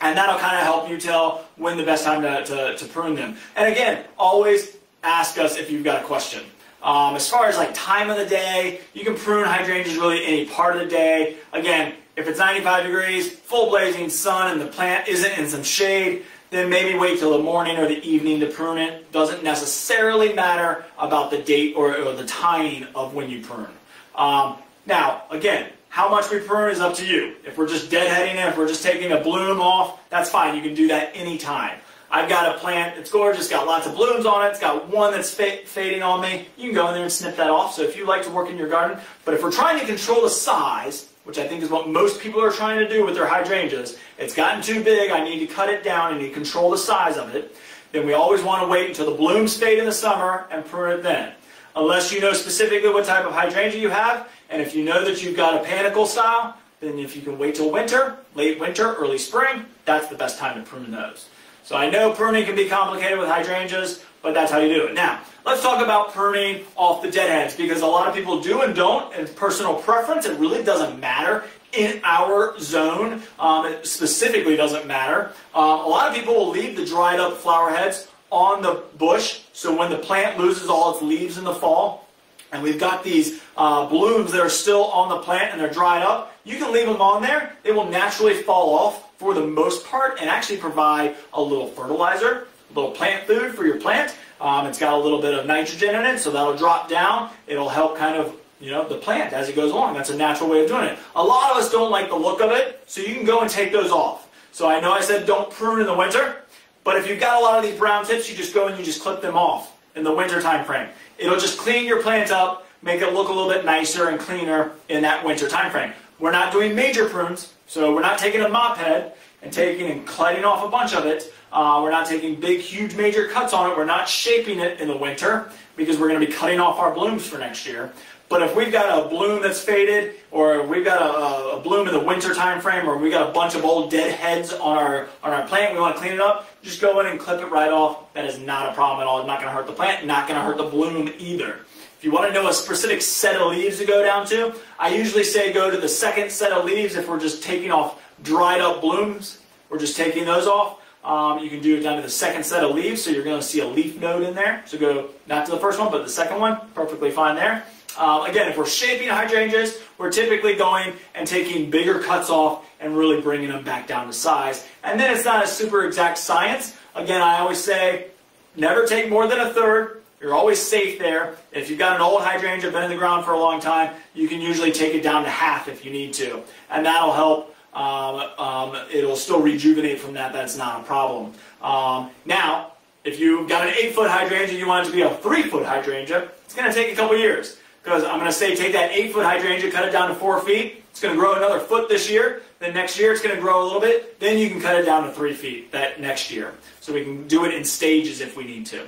and that'll kind of help you tell when the best time to, to, to prune them. And again, always ask us if you've got a question. Um, as far as like time of the day, you can prune hydrangeas really any part of the day. Again, if it's 95 degrees, full blazing sun, and the plant isn't in some shade, then maybe wait till the morning or the evening to prune it. Doesn't necessarily matter about the date or, or the timing of when you prune. Um, now, again, how much we prune is up to you. If we're just deadheading it, if we're just taking a bloom off, that's fine. You can do that anytime. I've got a plant, it's gorgeous, got lots of blooms on it, it's got one that's fading on me. You can go in there and snip that off. So if you like to work in your garden, but if we're trying to control the size, which I think is what most people are trying to do with their hydrangeas. It's gotten too big, I need to cut it down, I need to control the size of it. Then we always want to wait until the blooms fade in the summer and prune it then. Unless you know specifically what type of hydrangea you have, and if you know that you've got a panicle style, then if you can wait till winter, late winter, early spring, that's the best time to prune those. So I know pruning can be complicated with hydrangeas, but that's how you do it. Now, let's talk about pruning off the deadheads because a lot of people do and don't. It's personal preference. It really doesn't matter in our zone. Um, it specifically doesn't matter. Um, a lot of people will leave the dried up flower heads on the bush. So when the plant loses all its leaves in the fall, and we've got these uh, blooms that are still on the plant and they're dried up, you can leave them on there. They will naturally fall off for the most part and actually provide a little fertilizer little plant food for your plant. Um, it's got a little bit of nitrogen in it, so that'll drop down. It'll help kind of you know, the plant as it goes along. That's a natural way of doing it. A lot of us don't like the look of it, so you can go and take those off. So I know I said don't prune in the winter, but if you've got a lot of these brown tips, you just go and you just clip them off in the winter time frame. It'll just clean your plant up, make it look a little bit nicer and cleaner in that winter time frame. We're not doing major prunes, so we're not taking a mop head and taking and cutting off a bunch of it. Uh, we're not taking big, huge, major cuts on it. We're not shaping it in the winter because we're going to be cutting off our blooms for next year. But if we've got a bloom that's faded, or we've got a, a, bloom in the winter time frame, or we got a bunch of old dead heads on our on our plant, we want to clean it up, just go in and clip it right off. That is not a problem at all. It's not going to hurt the plant, not going to hurt the bloom either. If you want to know a specific set of leaves to go down to, I usually say go to the second set of leaves if we're just taking off dried up blooms we're just taking those off. Um, you can do it down to the second set of leaves, so you're going to see a leaf node in there. So go not to the first one, but the second one, perfectly fine there. Um, again, if we're shaping hydrangeas, we're typically going and taking bigger cuts off and really bringing them back down to size. And then it's not a super exact science. Again, I always say never take more than a third. You're always safe there. If you've got an old hydrangea been in the ground for a long time, you can usually take it down to half if you need to. And that'll help. Um, um, it'll still rejuvenate from that. That's not a problem. Um, now, if you've got an 8-foot hydrangea you want it to be a 3-foot hydrangea, it's going to take a couple years. Because I'm going to say take that 8-foot hydrangea, cut it down to 4 feet. It's going to grow another foot this year. Then next year it's going to grow a little bit. Then you can cut it down to 3 feet that next year. So we can do it in stages if we need to.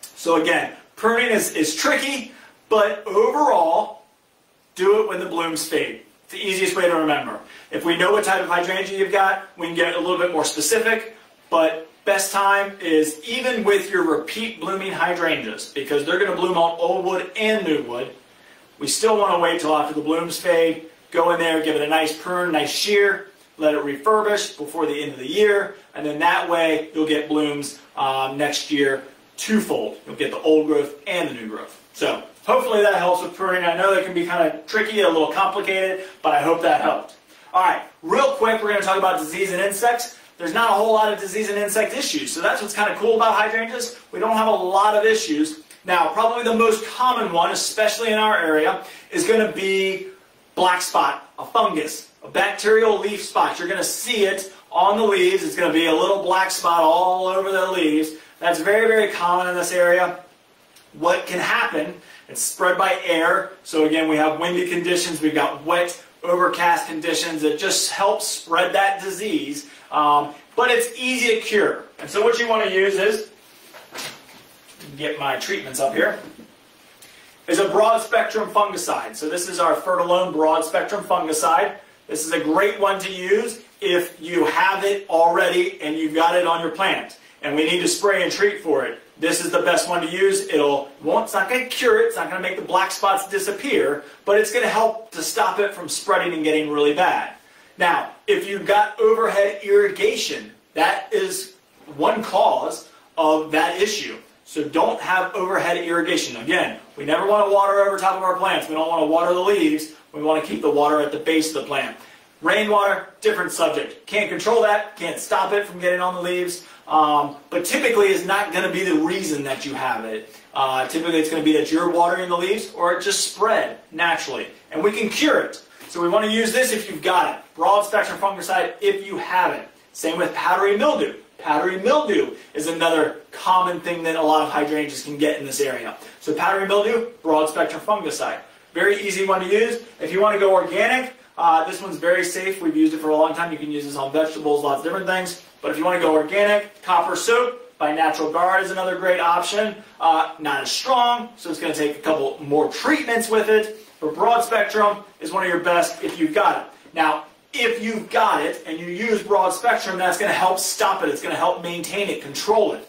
So again, pruning is, is tricky, but overall, do it when the blooms fade. The easiest way to remember. If we know what type of hydrangea you've got, we can get a little bit more specific, but best time is even with your repeat blooming hydrangeas, because they're going to bloom on old wood and new wood. We still want to wait till after the blooms fade, go in there, give it a nice prune, nice shear, let it refurbish before the end of the year, and then that way you'll get blooms um, next year twofold. You'll get the old growth and the new growth. So hopefully that helps with pruning. I know that can be kind of tricky, a little complicated, but I hope that helped. All right, real quick, we're going to talk about disease and insects. There's not a whole lot of disease and insect issues, so that's what's kind of cool about hydrangeas. We don't have a lot of issues. Now, probably the most common one, especially in our area, is going to be black spot, a fungus, a bacterial leaf spot. You're going to see it on the leaves. It's going to be a little black spot all over the leaves. That's very, very common in this area. What can happen, it's spread by air. So again, we have windy conditions, we've got wet, overcast conditions that just help spread that disease. Um, but it's easy to cure. And so what you want to use is, get my treatments up here, is a broad spectrum fungicide. So this is our Fertilome broad spectrum fungicide. This is a great one to use if you have it already and you've got it on your plant and we need to spray and treat for it. This is the best one to use. It'll won't it's not going to cure it. It's not going to make the black spots disappear, but it's going to help to stop it from spreading and getting really bad. Now, if you've got overhead irrigation, that is one cause of that issue. So don't have overhead irrigation. Again, we never want to water over top of our plants. We don't want to water the leaves. We want to keep the water at the base of the plant. Rainwater, different subject. Can't control that, can't stop it from getting on the leaves, um, but typically it's not going to be the reason that you have it. Uh, typically it's going to be that you're watering the leaves or it just spread naturally. And we can cure it. So we want to use this if you've got it. Broad spectrum fungicide if you have it. Same with powdery mildew. Powdery mildew is another common thing that a lot of hydrangeas can get in this area. So powdery mildew, broad spectrum fungicide. Very easy one to use. If you want to go organic, uh, this one's very safe. We've used it for a long time. You can use this on vegetables, lots of different things. But if you want to go organic, copper soap by Natural Guard is another great option. Uh, not as strong, so it's going to take a couple more treatments with it. But broad spectrum is one of your best if you've got it. Now, if you've got it and you use broad spectrum, that's going to help stop it. It's going to help maintain it, control it.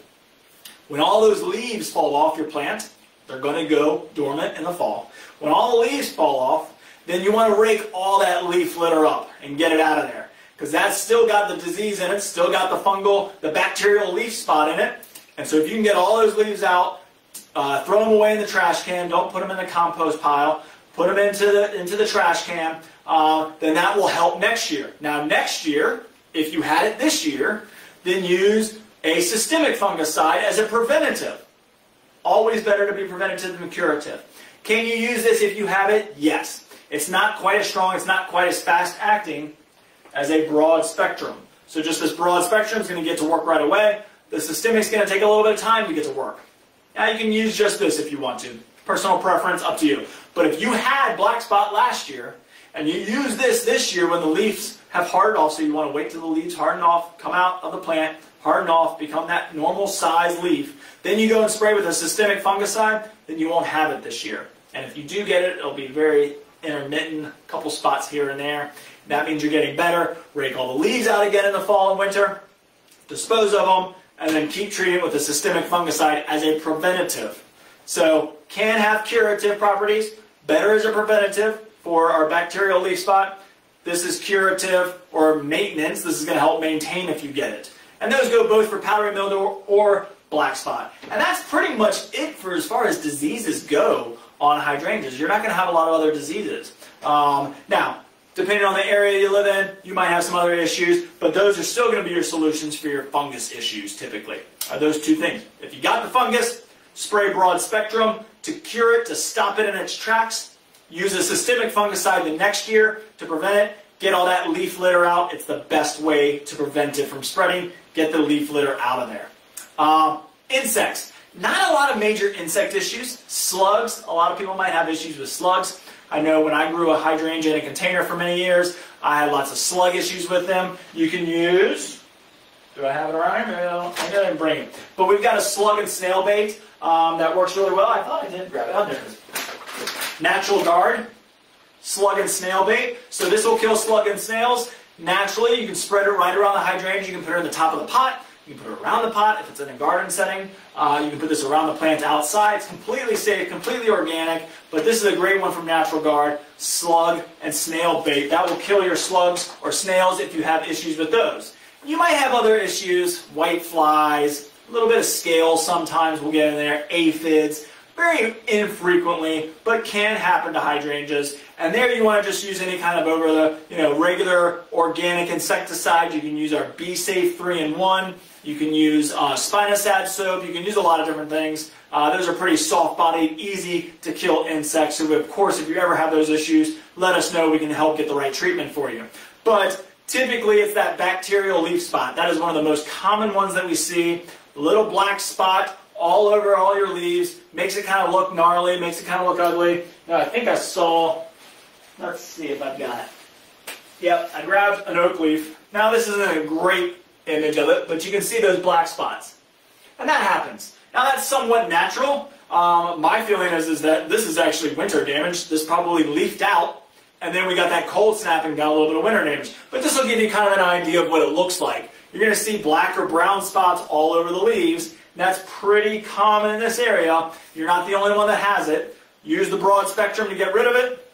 When all those leaves fall off your plant, they're going to go dormant in the fall. When all the leaves fall off, then you want to rake all that leaf litter up and get it out of there. Because that's still got the disease in it, still got the fungal, the bacterial leaf spot in it. And so if you can get all those leaves out, uh, throw them away in the trash can, don't put them in the compost pile, put them into the, into the trash can, uh, then that will help next year. Now next year, if you had it this year, then use a systemic fungicide as a preventative. Always better to be preventative than curative. Can you use this if you have it? Yes. It's not quite as strong, it's not quite as fast acting as a broad spectrum. So just this broad spectrum is going to get to work right away. The systemic is going to take a little bit of time to get to work. Now you can use just this if you want to. Personal preference, up to you. But if you had black spot last year, and you use this this year when the leaves have hardened off, so you want to wait till the leaves harden off, come out of the plant, harden off, become that normal size leaf, then you go and spray with a systemic fungicide, then you won't have it this year. And if you do get it, it'll be very intermittent, a couple spots here and there. That means you're getting better. Rake all the leaves out again in the fall and winter, dispose of them, and then keep treating with a systemic fungicide as a preventative. So can have curative properties, better as a preventative for our bacterial leaf spot. This is curative or maintenance. This is going to help maintain if you get it. And those go both for powdery mildew or black spot. And that's pretty much it for as far as diseases go on hydrangeas. You're not going to have a lot of other diseases. Um, now, depending on the area you live in, you might have some other issues, but those are still going to be your solutions for your fungus issues typically. Are those two things. If you got the fungus, spray broad spectrum to cure it, to stop it in its tracks. Use a systemic fungicide the next year to prevent it. Get all that leaf litter out. It's the best way to prevent it from spreading. Get the leaf litter out of there. Um, insects. Not a lot of major insect issues. Slugs, a lot of people might have issues with slugs. I know when I grew a hydrangea in a container for many years, I had lots of slug issues with them. You can use, do I have it around here? I didn't bring it. But we've got a slug and snail bait um, that works really well. I thought I did grab it. Oh, there. Natural Guard, slug and snail bait. So this will kill slug and snails. Naturally, you can spread it right around the hydrangea. You can put it in the top of the pot. You can put it around the pot if it's in a garden setting. Uh, you can put this around the plant outside. It's completely safe, completely organic, but this is a great one from Natural Guard, slug and snail bait. That will kill your slugs or snails if you have issues with those. You might have other issues, white flies, a little bit of scale sometimes will get in there, aphids, very infrequently, but can happen to hydrangeas. And there you want to just use any kind of over the, you know, regular organic insecticide. You can use our Be Safe 3-in-1. You can use uh, spinosad soap. You can use a lot of different things. Uh, those are pretty soft-bodied, easy to kill insects. So of course, if you ever have those issues, let us know. We can help get the right treatment for you. But typically, it's that bacterial leaf spot. That is one of the most common ones that we see. Little black spot all over all your leaves. Makes it kind of look gnarly, makes it kind of look ugly. Now, I think I saw, let's see if I've got it. Yep, I grabbed an oak leaf. Now, this isn't a great image of it, but you can see those black spots. And that happens. Now, that's somewhat natural. Um, my feeling is, is that this is actually winter damage. This probably leafed out, and then we got that cold snap and got a little bit of winter damage. But this will give you kind of an idea of what it looks like. You're going to see black or brown spots all over the leaves, that's pretty common in this area. You're not the only one that has it. Use the broad spectrum to get rid of it.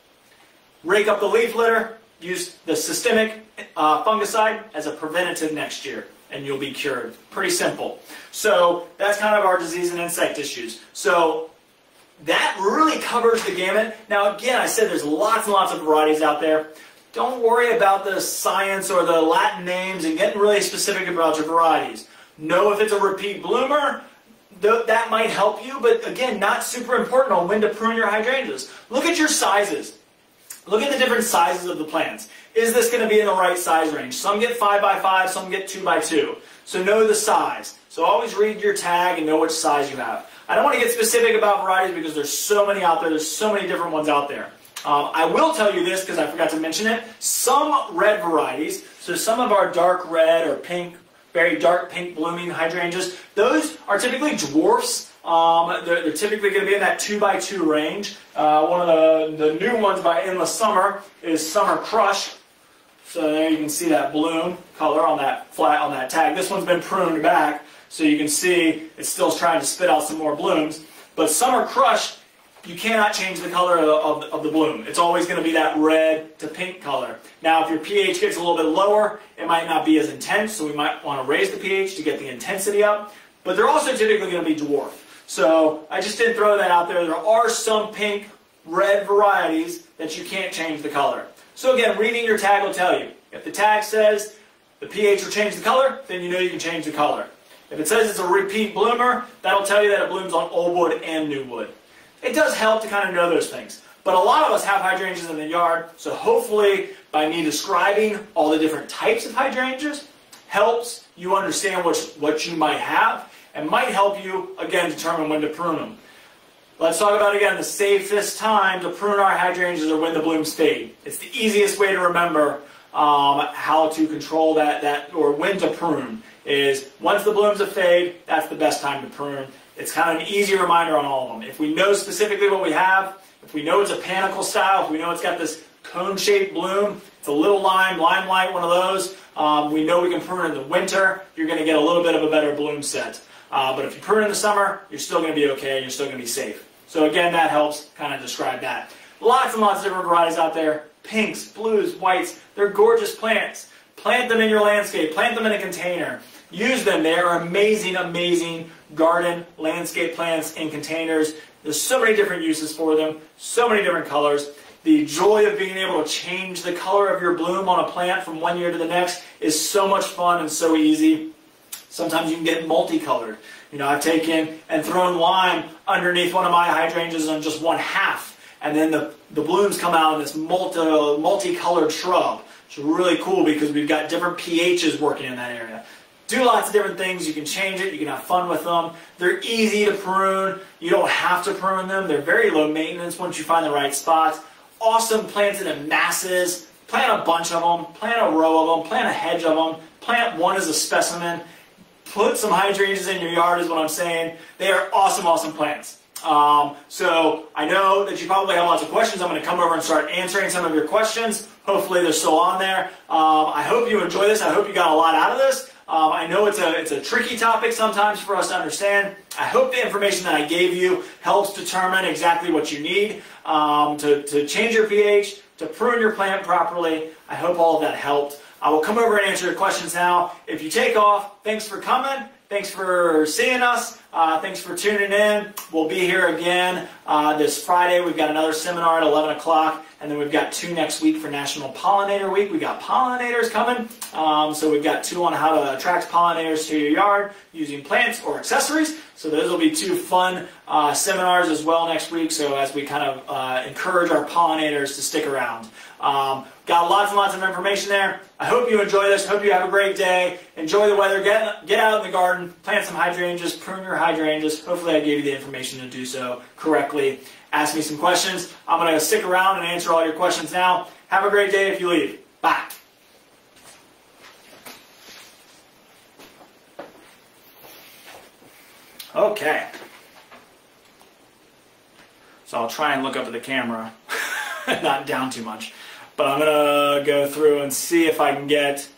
Rake up the leaf litter. Use the systemic uh, fungicide as a preventative next year, and you'll be cured. Pretty simple. So that's kind of our disease and insect issues. So that really covers the gamut. Now, again, I said there's lots and lots of varieties out there. Don't worry about the science or the Latin names and getting really specific about your varieties. Know if it's a repeat bloomer. That might help you, but again, not super important on when to prune your hydrangeas. Look at your sizes. Look at the different sizes of the plants. Is this going to be in the right size range? Some get 5 by 5 some get 2 by 2 So know the size. So always read your tag and know which size you have. I don't want to get specific about varieties because there's so many out there. There's so many different ones out there. Um, I will tell you this because I forgot to mention it. Some red varieties, so some of our dark red or pink very dark pink blooming hydrangeas. Those are typically dwarfs. Um, they're, they're, typically going to be in that 2 by 2 range. Uh, one of the, the new ones by Endless Summer is Summer Crush. So there you can see that bloom color on that flat on that tag. This one's been pruned back, so you can see it's still trying to spit out some more blooms. But Summer Crush you cannot change the color of the, of, of the, bloom. It's always going to be that red to pink color. Now, if your pH gets a little bit lower, it might not be as intense, so we might want to raise the pH to get the intensity up. But they're also typically going to be dwarf. So I just didn't throw that out there. There are some pink, red varieties that you can't change the color. So again, reading your tag will tell you. If the tag says the pH will change the color, then you know you can change the color. If it says it's a repeat bloomer, that'll tell you that it blooms on old wood and new wood. It does help to kind of know those things. But a lot of us have hydrangeas in the yard, so hopefully by me describing all the different types of hydrangeas helps you understand what, what you might have and might help you, again, determine when to prune them. Let's talk about, again, the safest time to prune our hydrangeas or when the blooms fade. It's the easiest way to remember um, how to control that, that, or when to prune, is once the blooms have fade, that's the best time to prune. It's kind of an easy reminder on all of them. If we know specifically what we have, if we know it's a panicle style, if we know it's got this cone-shaped bloom, it's a little lime, limelight, one of those, um, we know we can prune in the winter, you're going to get a little bit of a better bloom set. Uh, but if you prune in the summer, you're still going to be okay, you're still going to be safe. So again, that helps kind of describe that. Lots and lots of different varieties out there. Pinks, blues, whites. They're gorgeous plants. Plant them in your landscape. Plant them in a container. Use them. They are amazing, amazing garden landscape plants in containers. There's so many different uses for them, so many different colors. The joy of being able to change the color of your bloom on a plant from one year to the next is so much fun and so easy. Sometimes you can get multicolored. You know, I've taken and thrown lime underneath one of my hydrangeas on just one half, and then the, the blooms come out in this multi, multicolored shrub. It's really cool because we've got different pHs working in that area do lots of different things. You can change it. You can have fun with them. They're easy to prune. You don't have to prune them. They're very low maintenance once you find the right spots. Awesome planted in masses. Plant a bunch of them. Plant a row of them. Plant a hedge of them. Plant one as a specimen. Put some hydrangeas in your yard is what I'm saying. They are awesome, awesome plants. Um, so I know that you probably have lots of questions. I'm going to come over and start answering some of your questions. Hopefully they're still on there. Um, I hope you enjoy this. I hope you got a lot out of this. Um, I know it's a, it's a tricky topic sometimes for us to understand. I hope the information that I gave you helps determine exactly what you need um, to, to change your pH, to prune your plant properly. I hope all of that helped. I will come over and answer your questions now. If you take off, thanks for coming. Thanks for seeing us. Uh, thanks for tuning in. We'll be here again uh, this Friday. We've got another seminar at 11 o'clock, and then we've got two next week for National Pollinator Week. We've got pollinators coming. Um, so we've got two on how to attract pollinators to your yard using plants or accessories. So those will be two fun uh, seminars as well next week. So as we kind of uh, encourage our pollinators to stick around. Um, got lots and lots of information there. I hope you enjoy this. Hope you have a great day. Enjoy the weather. Get, get out in the garden. Plant some hydrangeas. Prune your hydrangeas. Hopefully I gave you the information to do so correctly. Ask me some questions. I'm going to stick around and answer all your questions now. Have a great day if you leave. Bye. Okay. So I'll try and look up at the camera, [LAUGHS] not down too much. But I'm going to go through and see if I can get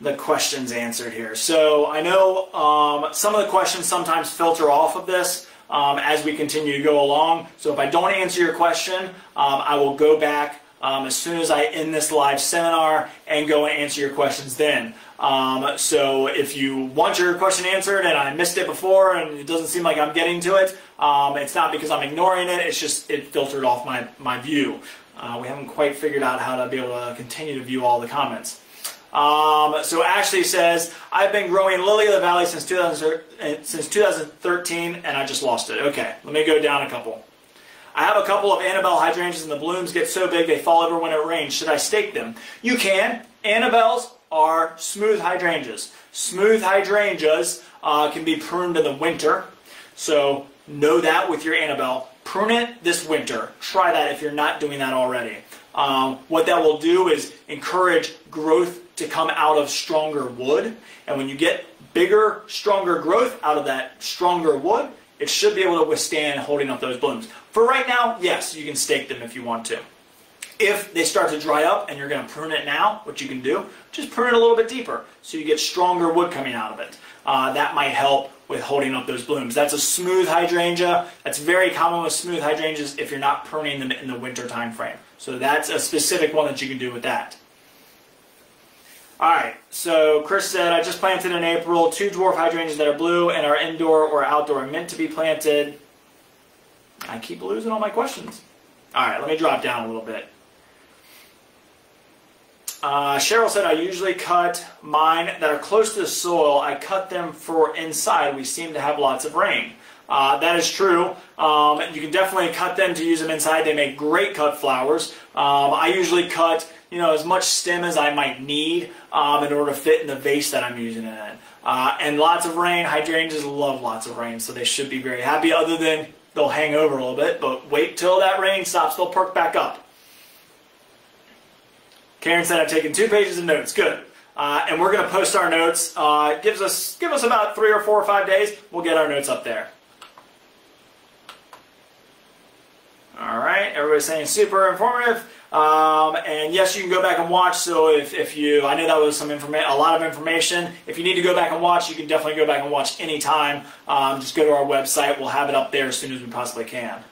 the questions answered here. So I know um, some of the questions sometimes filter off of this um, as we continue to go along. So if I don't answer your question, um, I will go back um, as soon as I end this live seminar and go and answer your questions then. Um, so if you want your question answered and I missed it before and it doesn't seem like I'm getting to it, um, it's not because I'm ignoring it, it's just it filtered off my, my view. Uh, we haven't quite figured out how to be able to continue to view all the comments. Um, so Ashley says, I've been growing Lily of the Valley since, 2000, uh, since 2013 and I just lost it. Okay, let me go down a couple. I have a couple of Annabelle hydrangeas and the blooms get so big they fall over when it rains. Should I stake them? You can. Annabelles are smooth hydrangeas. Smooth hydrangeas uh, can be pruned in the winter. So know that with your Annabelle. Prune it this winter. Try that if you're not doing that already. Um, what that will do is encourage growth to come out of stronger wood. And when you get bigger, stronger growth out of that stronger wood, it should be able to withstand holding up those blooms. For right now, yes, you can stake them if you want to. If they start to dry up and you're going to prune it now, what you can do, just prune it a little bit deeper so you get stronger wood coming out of it. Uh, that might help with holding up those blooms. That's a smooth hydrangea. That's very common with smooth hydrangeas if you're not pruning them in the winter time frame. So that's a specific one that you can do with that. Alright, so Chris said, I just planted in April two dwarf hydrangeas that are blue and are indoor or outdoor meant to be planted. I keep losing all my questions. Alright, let me drop down a little bit. Uh, Cheryl said, I usually cut mine that are close to the soil. I cut them for inside. We seem to have lots of rain. Uh, that is true. Um, you can definitely cut them to use them inside. They make great cut flowers. Um, I usually cut you know as much stem as I might need um, in order to fit in the vase that I'm using it in. Uh, and lots of rain. Hydrangeas love lots of rain, so they should be very happy. Other than they'll hang over a little bit, but wait till that rain stops. They'll perk back up. Karen said, I've taken two pages of notes. Good. Uh, and we're going to post our notes. Uh, gives us give us about three or four or five days. We'll get our notes up there. All right, everybody's saying super informative. Um, and yes, you can go back and watch. So if, if you, I know that was some information, a lot of information. If you need to go back and watch, you can definitely go back and watch anytime. Um, just go to our website. We'll have it up there as soon as we possibly can.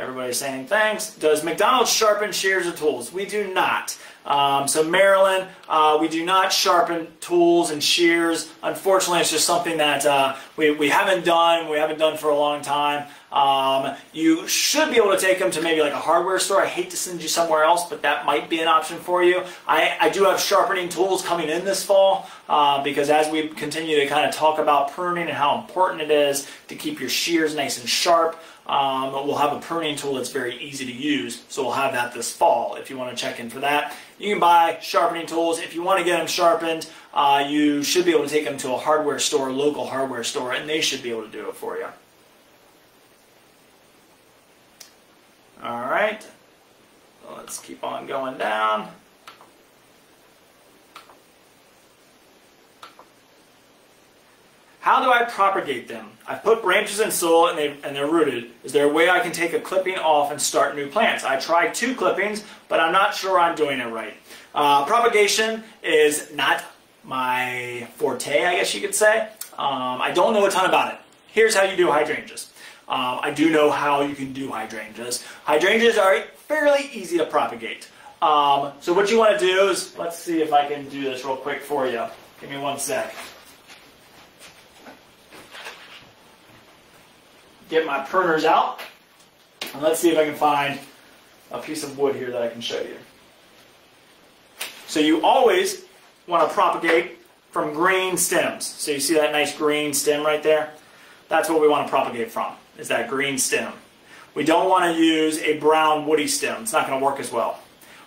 Everybody's saying thanks. Does McDonald's sharpen shears or tools? We do not. Um, so Maryland, uh, we do not sharpen tools and shears. Unfortunately, it's just something that uh, we, we haven't done. We haven't done for a long time. Um, you should be able to take them to maybe like a hardware store. I hate to send you somewhere else, but that might be an option for you. I, I do have sharpening tools coming in this fall uh, because as we continue to kind of talk about pruning and how important it is to keep your shears nice and sharp, um, we'll have a pruning tool that's very easy to use. So we'll have that this fall if you want to check in for that. You can buy sharpening tools. If you want to get them sharpened, uh, you should be able to take them to a hardware store, a local hardware store, and they should be able to do it for you. All right, let's keep on going down. How do I propagate them? I put branches in soil and, they, and they're rooted. Is there a way I can take a clipping off and start new plants? I tried two clippings, but I'm not sure I'm doing it right. Uh, propagation is not my forte, I guess you could say. Um, I don't know a ton about it. Here's how you do hydrangeas. Um, I do know how you can do hydrangeas. Hydrangeas are fairly easy to propagate. Um, so what you want to do is, let's see if I can do this real quick for you. Give me one sec. Get my pruners out, and let's see if I can find a piece of wood here that I can show you. So you always want to propagate from green stems. So you see that nice green stem right there? That's what we want to propagate from is that green stem. We don't want to use a brown woody stem. It's not going to work as well.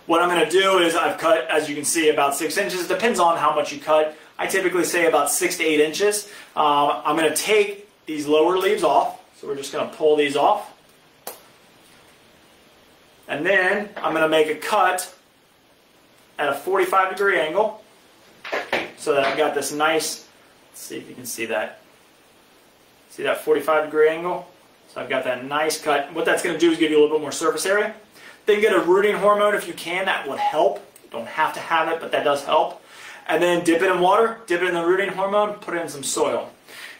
What I'm going to do is I've cut, as you can see, about six inches. It depends on how much you cut. I typically say about six to eight inches. Um, I'm going to take these lower leaves off. So we're just going to pull these off. And then I'm going to make a cut at a 45 degree angle so that I've got this nice, let's see if you can see that. See that 45 degree angle? So I've got that nice cut. What that's going to do is give you a little bit more surface area. Then get a rooting hormone if you can. That would help. You don't have to have it, but that does help. And then dip it in water, dip it in the rooting hormone, put it in some soil.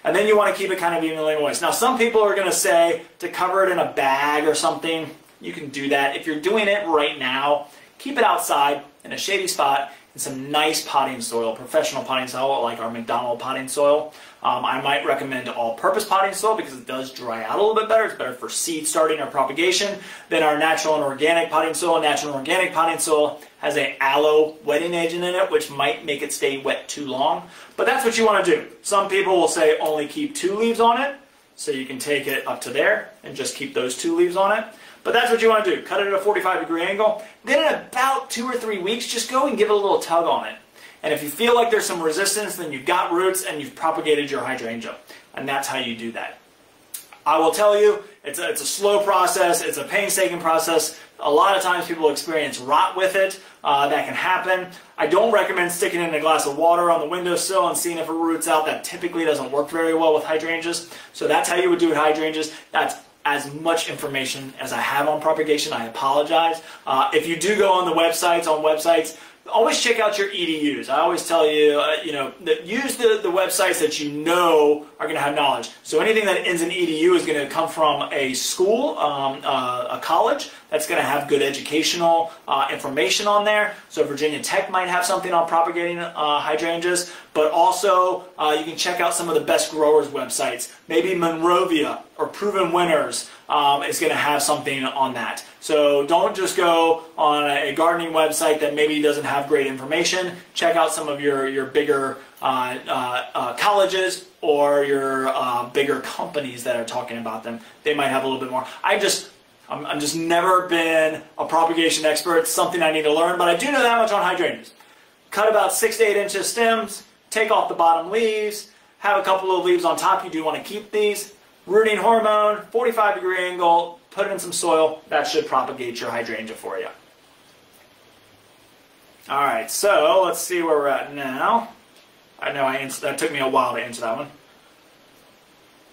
And then you want to keep it kind of evenly moist. Now, some people are going to say to cover it in a bag or something. You can do that. If you're doing it right now, keep it outside in a shady spot in some nice potting soil, professional potting soil like our McDonald potting soil. Um, I might recommend all-purpose potting soil because it does dry out a little bit better. It's better for seed starting or propagation than our natural and organic potting soil. Natural and organic potting soil has a aloe wetting agent in it, which might make it stay wet too long. But that's what you want to do. Some people will say only keep two leaves on it, so you can take it up to there and just keep those two leaves on it. But that's what you want to do. Cut it at a 45 degree angle. Then in about two or three weeks, just go and give it a little tug on it. And if you feel like there's some resistance, then you've got roots and you've propagated your hydrangea. And that's how you do that. I will tell you, it's a, it's a slow process, it's a painstaking process. A lot of times people experience rot with it. Uh, that can happen. I don't recommend sticking it in a glass of water on the windowsill and seeing if it roots out. That typically doesn't work very well with hydrangeas. So that's how you would do with hydrangeas. That's as much information as I have on propagation. I apologize. Uh, if you do go on the websites, on websites, always check out your EDUs. I always tell you, uh, you know, use the, the websites that you know are going to have knowledge. So anything that ends in EDU is going to come from a school, um, uh, a college that's going to have good educational uh, information on there. So Virginia Tech might have something on propagating uh, hydrangeas, but also uh, you can check out some of the best growers websites. Maybe Monrovia or Proven Winners um, is going to have something on that. So don't just go on a gardening website that maybe doesn't have great information. Check out some of your, your bigger uh, uh, uh, colleges or your uh, bigger companies that are talking about them. They might have a little bit more. I just, I'm, I'm just never been a propagation expert. It's something I need to learn, but I do know that much on hydrangeas. Cut about six to eight inches stems, take off the bottom leaves, have a couple of leaves on top. You do want to keep these. Rooting hormone, 45 degree angle, put it in some soil. That should propagate your hydrangea for you. All right, so let's see where we're at now. I know I answered, that took me a while to answer that one.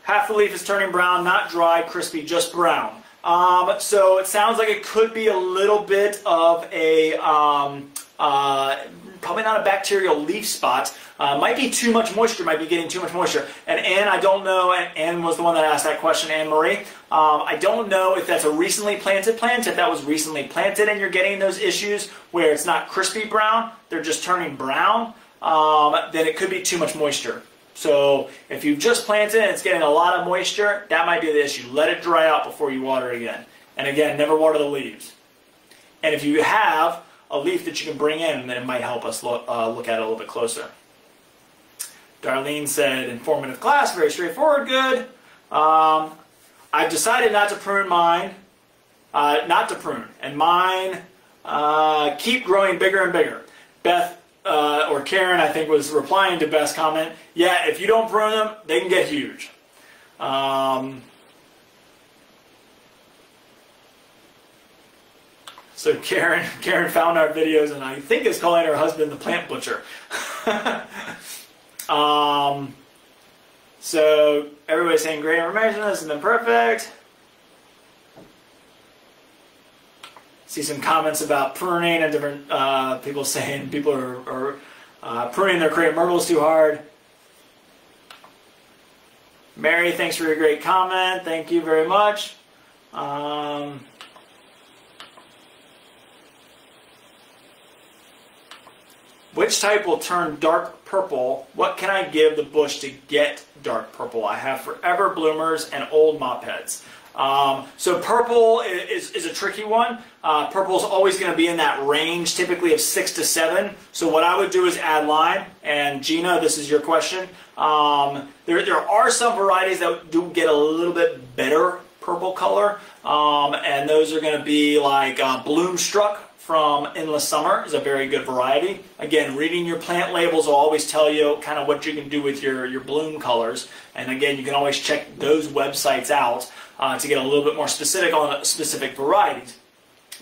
Half the leaf is turning brown, not dry, crispy, just brown. Um, so it sounds like it could be a little bit of a um, uh, probably not a bacterial leaf spot. Uh, might be too much moisture, might be getting too much moisture. And Anne, I don't know, Anne was the one that asked that question, Anne Marie. Um, I don't know if that's a recently planted plant, if that was recently planted and you're getting those issues where it's not crispy brown, they're just turning brown, um, then it could be too much moisture. So if you've just planted and it's getting a lot of moisture, that might be the issue. Let it dry out before you water again. And again, never water the leaves. And if you have a leaf that you can bring in, then it might help us look, uh, look at it a little bit closer. Darlene said, informative class, very straightforward, good. Um, I've decided not to prune mine, uh, not to prune, and mine uh, keep growing bigger and bigger. Beth uh, or Karen, I think, was replying to Beth's comment. Yeah, if you don't prune them, they can get huge. Um, so Karen, [LAUGHS] Karen found our videos, and I think is calling her husband the plant butcher. [LAUGHS] um, so everybody's saying great information. This has been perfect. See some comments about pruning and different uh, people saying people are, are uh, pruning their crepe myrtles too hard. Mary, thanks for your great comment. Thank you very much. Um, which type will turn dark purple? What can I give the bush to get dark purple? I have forever bloomers and old mop heads. Um, so purple is, is, a tricky one. Uh, purple is always going to be in that range, typically of six to seven. So what I would do is add lime. And Gina, this is your question. Um, there, there are some varieties that do get a little bit better purple color, um, and those are going to be like uh, Bloomstruck from Endless Summer is a very good variety. Again, reading your plant labels will always tell you kind of what you can do with your, your bloom colors. And again, you can always check those websites out uh, to get a little bit more specific on specific varieties.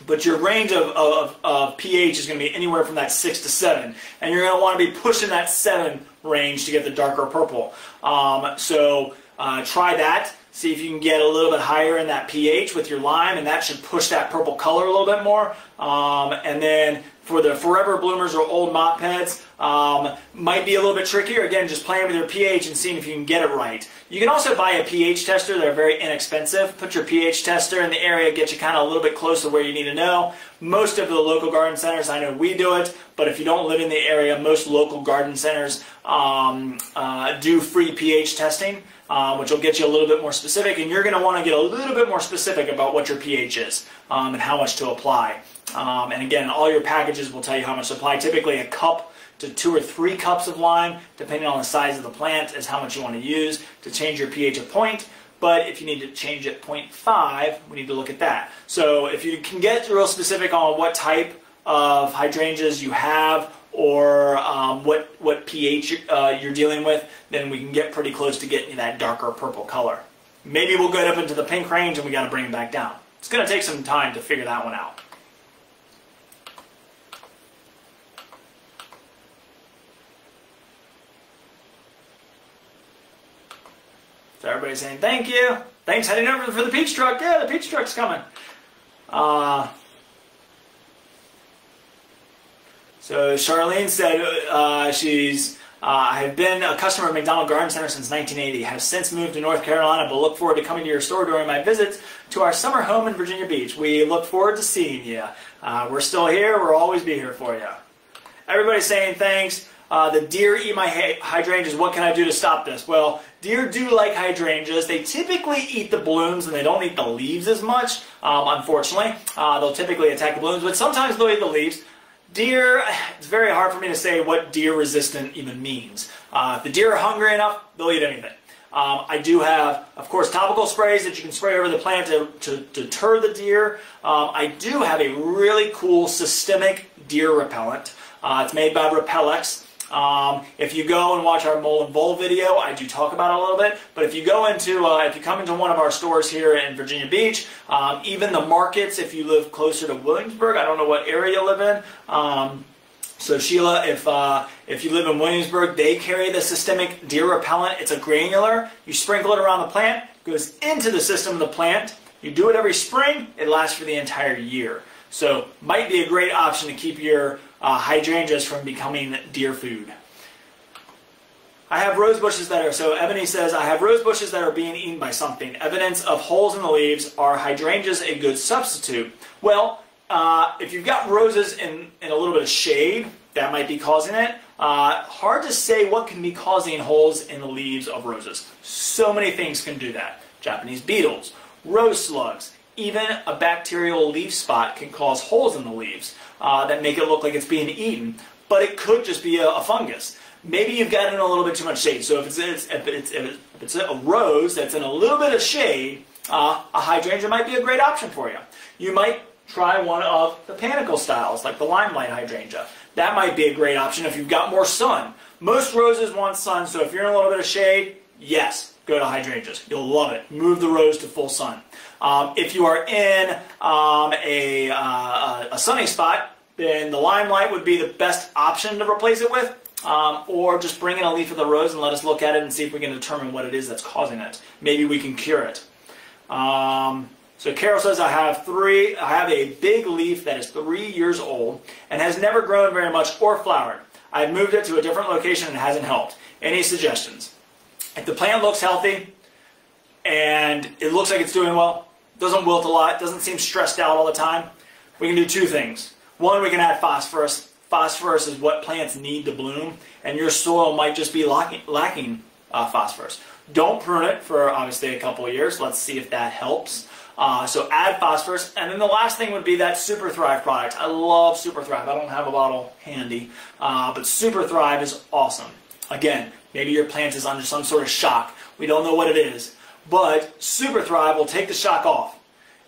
But your range of, of, of pH is going to be anywhere from that 6 to 7. And you're going to want to be pushing that 7 range to get the darker purple. Um, so uh, try that. See if you can get a little bit higher in that pH with your lime, and that should push that purple color a little bit more. Um, and then for the forever bloomers or old mop heads, um, might be a little bit trickier. Again, just playing with your pH and seeing if you can get it right. You can also buy a pH tester. They're very inexpensive. Put your pH tester in the area, get you kind of a little bit close to where you need to know. Most of the local garden centers, I know we do it, but if you don't live in the area, most local garden centers um, uh, do free pH testing. Um, which will get you a little bit more specific, and you're going to want to get a little bit more specific about what your pH is um, and how much to apply. Um, and again, all your packages will tell you how much to apply. Typically, a cup to two or three cups of lime, depending on the size of the plant, is how much you want to use to change your pH a point. But if you need to change it 0.5, we need to look at that. So if you can get real specific on what type of hydrangeas you have or um, what, what pH uh, you're dealing with, then we can get pretty close to getting that darker purple color. Maybe we'll get up into the pink range and we got to bring it back down. It's going to take some time to figure that one out. So everybody's saying thank you. Thanks heading over for the peach truck. Yeah, the peach truck's coming. Uh, so Charlene said uh, she's uh, I have been a customer of McDonald Garden Center since 1980. Have since moved to North Carolina, but look forward to coming to your store during my visits to our summer home in Virginia Beach. We look forward to seeing you. Uh, we're still here. We'll always be here for you. Everybody's saying thanks. Uh, the deer eat my hydrangeas. What can I do to stop this? Well, deer do like hydrangeas. They typically eat the blooms and they don't eat the leaves as much, um, unfortunately. Uh, they'll typically attack the blooms, but sometimes they'll eat the leaves. Deer, it's very hard for me to say what deer resistant even means. Uh, if the deer are hungry enough, they'll eat anything. Um, I do have, of course, topical sprays that you can spray over the plant to, to, to deter the deer. Um, I do have a really cool systemic deer repellent. Uh, it's made by Repellex. Um, if you go and watch our mole and vole video, I do talk about it a little bit. But if you go into, uh, if you come into one of our stores here in Virginia Beach, um, even the markets, if you live closer to Williamsburg, I don't know what area you live in. Um, so Sheila, if uh, if you live in Williamsburg, they carry the systemic deer repellent. It's a granular. You sprinkle it around the plant, goes into the system of the plant. You do it every spring. It lasts for the entire year. So might be a great option to keep your uh, hydrangeas from becoming deer food. I have rose bushes that are, so Ebony says, I have rose bushes that are being eaten by something. Evidence of holes in the leaves. Are hydrangeas a good substitute? Well, uh, if you've got roses in, in a little bit of shade, that might be causing it. Uh, hard to say what can be causing holes in the leaves of roses. So many things can do that. Japanese beetles, rose slugs, even a bacterial leaf spot can cause holes in the leaves uh, that make it look like it's being eaten. But it could just be a, a fungus maybe you've gotten a little bit too much shade. So if it's, if it's, if it's a rose that's in a little bit of shade, uh, a hydrangea might be a great option for you. You might try one of the panicle styles, like the limelight hydrangea. That might be a great option if you've got more sun. Most roses want sun, so if you're in a little bit of shade, yes, go to hydrangeas. You'll love it. Move the rose to full sun. Um, if you are in um, a, uh, a sunny spot, then the limelight would be the best option to replace it with. Um, or just bring in a leaf of the rose and let us look at it and see if we can determine what it is that's causing it. Maybe we can cure it. Um, so Carol says, I have three, I have a big leaf that is three years old and has never grown very much or flowered. I've moved it to a different location and it hasn't helped. Any suggestions? If the plant looks healthy and it looks like it's doing well, doesn't wilt a lot, doesn't seem stressed out all the time, we can do two things. One, we can add phosphorus phosphorus is what plants need to bloom, and your soil might just be lacking, uh, phosphorus. Don't prune it for obviously a couple of years. Let's see if that helps. Uh, so add phosphorus, and then the last thing would be that Super Thrive product. I love Super Thrive. I don't have a bottle handy, uh, but Super Thrive is awesome. Again, maybe your plant is under some sort of shock. We don't know what it is, but Super Thrive will take the shock off.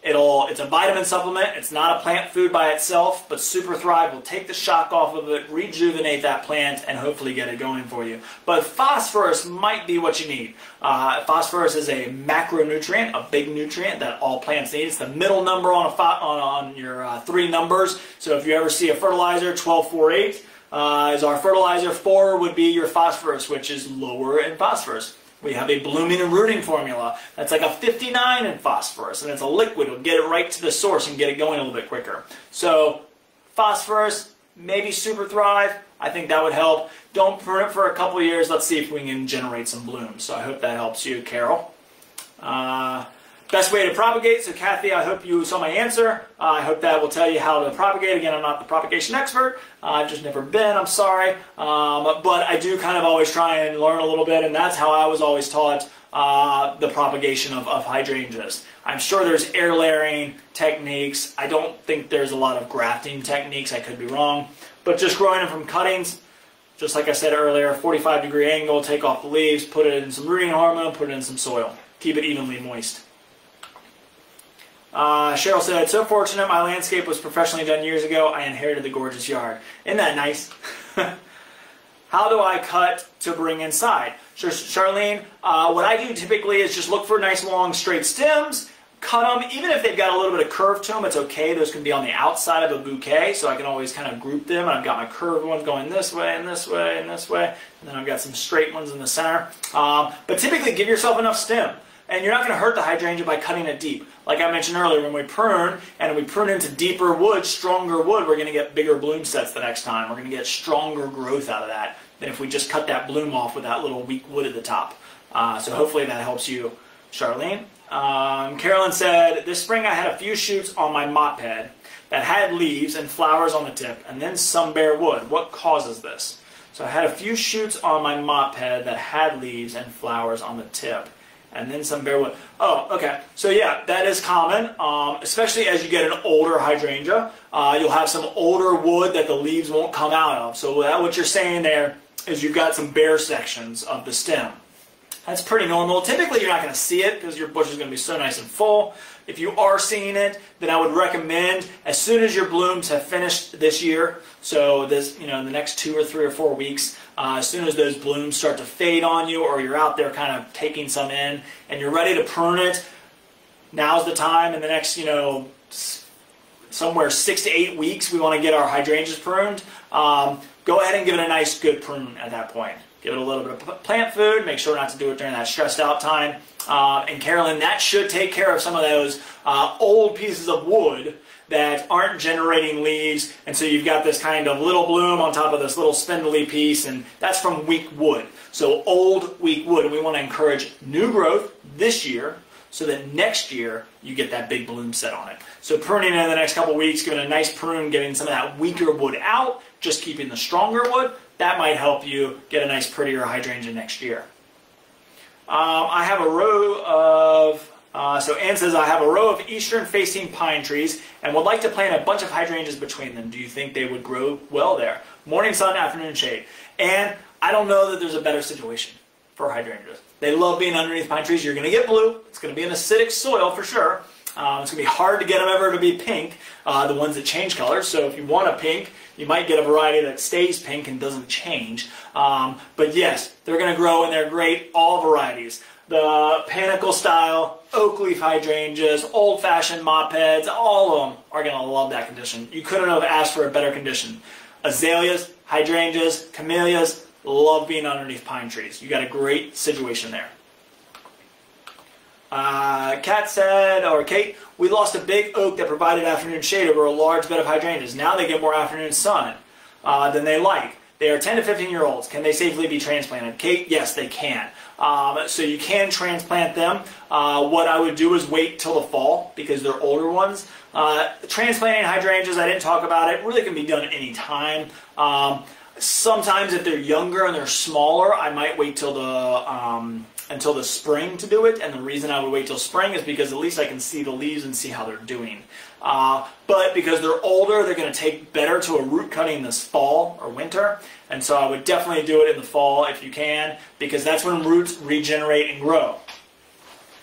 It'll, it's a vitamin supplement. It's not a plant food by itself, but Super Thrive will take the shock off of it, rejuvenate that plant, and hopefully get it going for you. But phosphorus might be what you need. Uh, phosphorus is a macronutrient, a big nutrient that all plants need. It's the middle number on, a on, on your uh, three numbers. So if you ever see a fertilizer, 1248 uh, is our fertilizer. 4 would be your phosphorus, which is lower in phosphorus. We have a blooming and rooting formula that's like a 59 in phosphorus, and it's a liquid. It'll get it right to the source and get it going a little bit quicker. So phosphorus, maybe Super Thrive. I think that would help. Don't prune it for a couple years. Let's see if we can generate some blooms. So I hope that helps you, Carol. Uh, Best way to propagate. So Kathy, I hope you saw my answer. Uh, I hope that will tell you how to propagate. Again, I'm not the propagation expert. Uh, I've just never been. I'm sorry. Um, but I do kind of always try and learn a little bit, and that's how I was always taught uh, the propagation of, of hydrangeas. I'm sure there's air layering techniques. I don't think there's a lot of grafting techniques. I could be wrong. But just growing them from cuttings, just like I said earlier, 45 degree angle, take off the leaves, put it in some rooting hormone, put it in some soil. Keep it evenly moist. Uh, Cheryl said, so fortunate my landscape was professionally done years ago. I inherited the gorgeous yard. Isn't that nice? [LAUGHS] How do I cut to bring inside? Charlene, uh, what I do typically is just look for nice long straight stems, cut them, even if they've got a little bit of curve to them, it's okay. Those can be on the outside of a bouquet, so I can always kind of group them. And I've got my curved ones going this way and this way and this way, and then I've got some straight ones in the center. Um, but typically give yourself enough stem. And you're not going to hurt the hydrangea by cutting it deep. Like I mentioned earlier, when we prune, and we prune into deeper wood, stronger wood, we're going to get bigger bloom sets the next time. We're going to get stronger growth out of that than if we just cut that bloom off with that little weak wood at the top. Uh, so hopefully that helps you, Charlene. Um, Carolyn said, this spring I had a few shoots on my mop head that had leaves and flowers on the tip, and then some bare wood. What causes this? So I had a few shoots on my mop head that had leaves and flowers on the tip and then some bare wood. Oh, okay. So yeah, that is common, um, especially as you get an older hydrangea. Uh, you'll have some older wood that the leaves won't come out of. So that, what you're saying there is you've got some bare sections of the stem. That's pretty normal. Typically, you're not going to see it because your bush is going to be so nice and full. If you are seeing it, then I would recommend as soon as your blooms have finished this year, so this, you know, in the next two or three or four weeks, uh, as soon as those blooms start to fade on you or you're out there kind of taking some in and you're ready to prune it, now's the time in the next, you know, somewhere six to eight weeks, we want to get our hydrangeas pruned. Um, go ahead and give it a nice good prune at that point. Give it a little bit of plant food. Make sure not to do it during that stressed out time. Uh, and Carolyn, that should take care of some of those uh, old pieces of wood that aren't generating leaves. And so you've got this kind of little bloom on top of this little spindly piece, and that's from weak wood. So old, weak wood. And we want to encourage new growth this year so that next year you get that big bloom set on it. So pruning in the next couple weeks, giving a nice prune, getting some of that weaker wood out, just keeping the stronger wood, that might help you get a nice prettier hydrangea next year. Um, I have a row of, uh, so Anne says, I have a row of eastern facing pine trees and would like to plant a bunch of hydrangeas between them. Do you think they would grow well there? Morning sun, afternoon shade. And I don't know that there's a better situation for hydrangeas. They love being underneath pine trees. You're going to get blue. It's going to be an acidic soil for sure. Um, it's going to be hard to get them ever to be pink, uh, the ones that change colors. So if you want a pink, you might get a variety that stays pink and doesn't change. Um, but yes, they're going to grow and they're great, all varieties. The panicle style, oak leaf hydrangeas, old fashioned mop heads, all of them are going to love that condition. You couldn't have asked for a better condition. Azaleas, hydrangeas, camellias, love being underneath pine trees. You got a great situation there. Uh, Kat said, or Kate, we lost a big oak that provided afternoon shade over a large bed of hydrangeas. Now they get more afternoon sun uh, than they like. They are 10 to 15 year olds. Can they safely be transplanted? Kate, yes, they can. Um, so you can transplant them. Uh, what I would do is wait till the fall because they're older ones. Uh, transplanting hydrangeas, I didn't talk about it, really can be done any time. Um, sometimes if they're younger and they're smaller, I might wait till the um, until the spring to do it. And the reason I would wait till spring is because at least I can see the leaves and see how they're doing. Uh, but because they're older, they're going to take better to a root cutting this fall or winter. And so I would definitely do it in the fall if you can, because that's when roots regenerate and grow.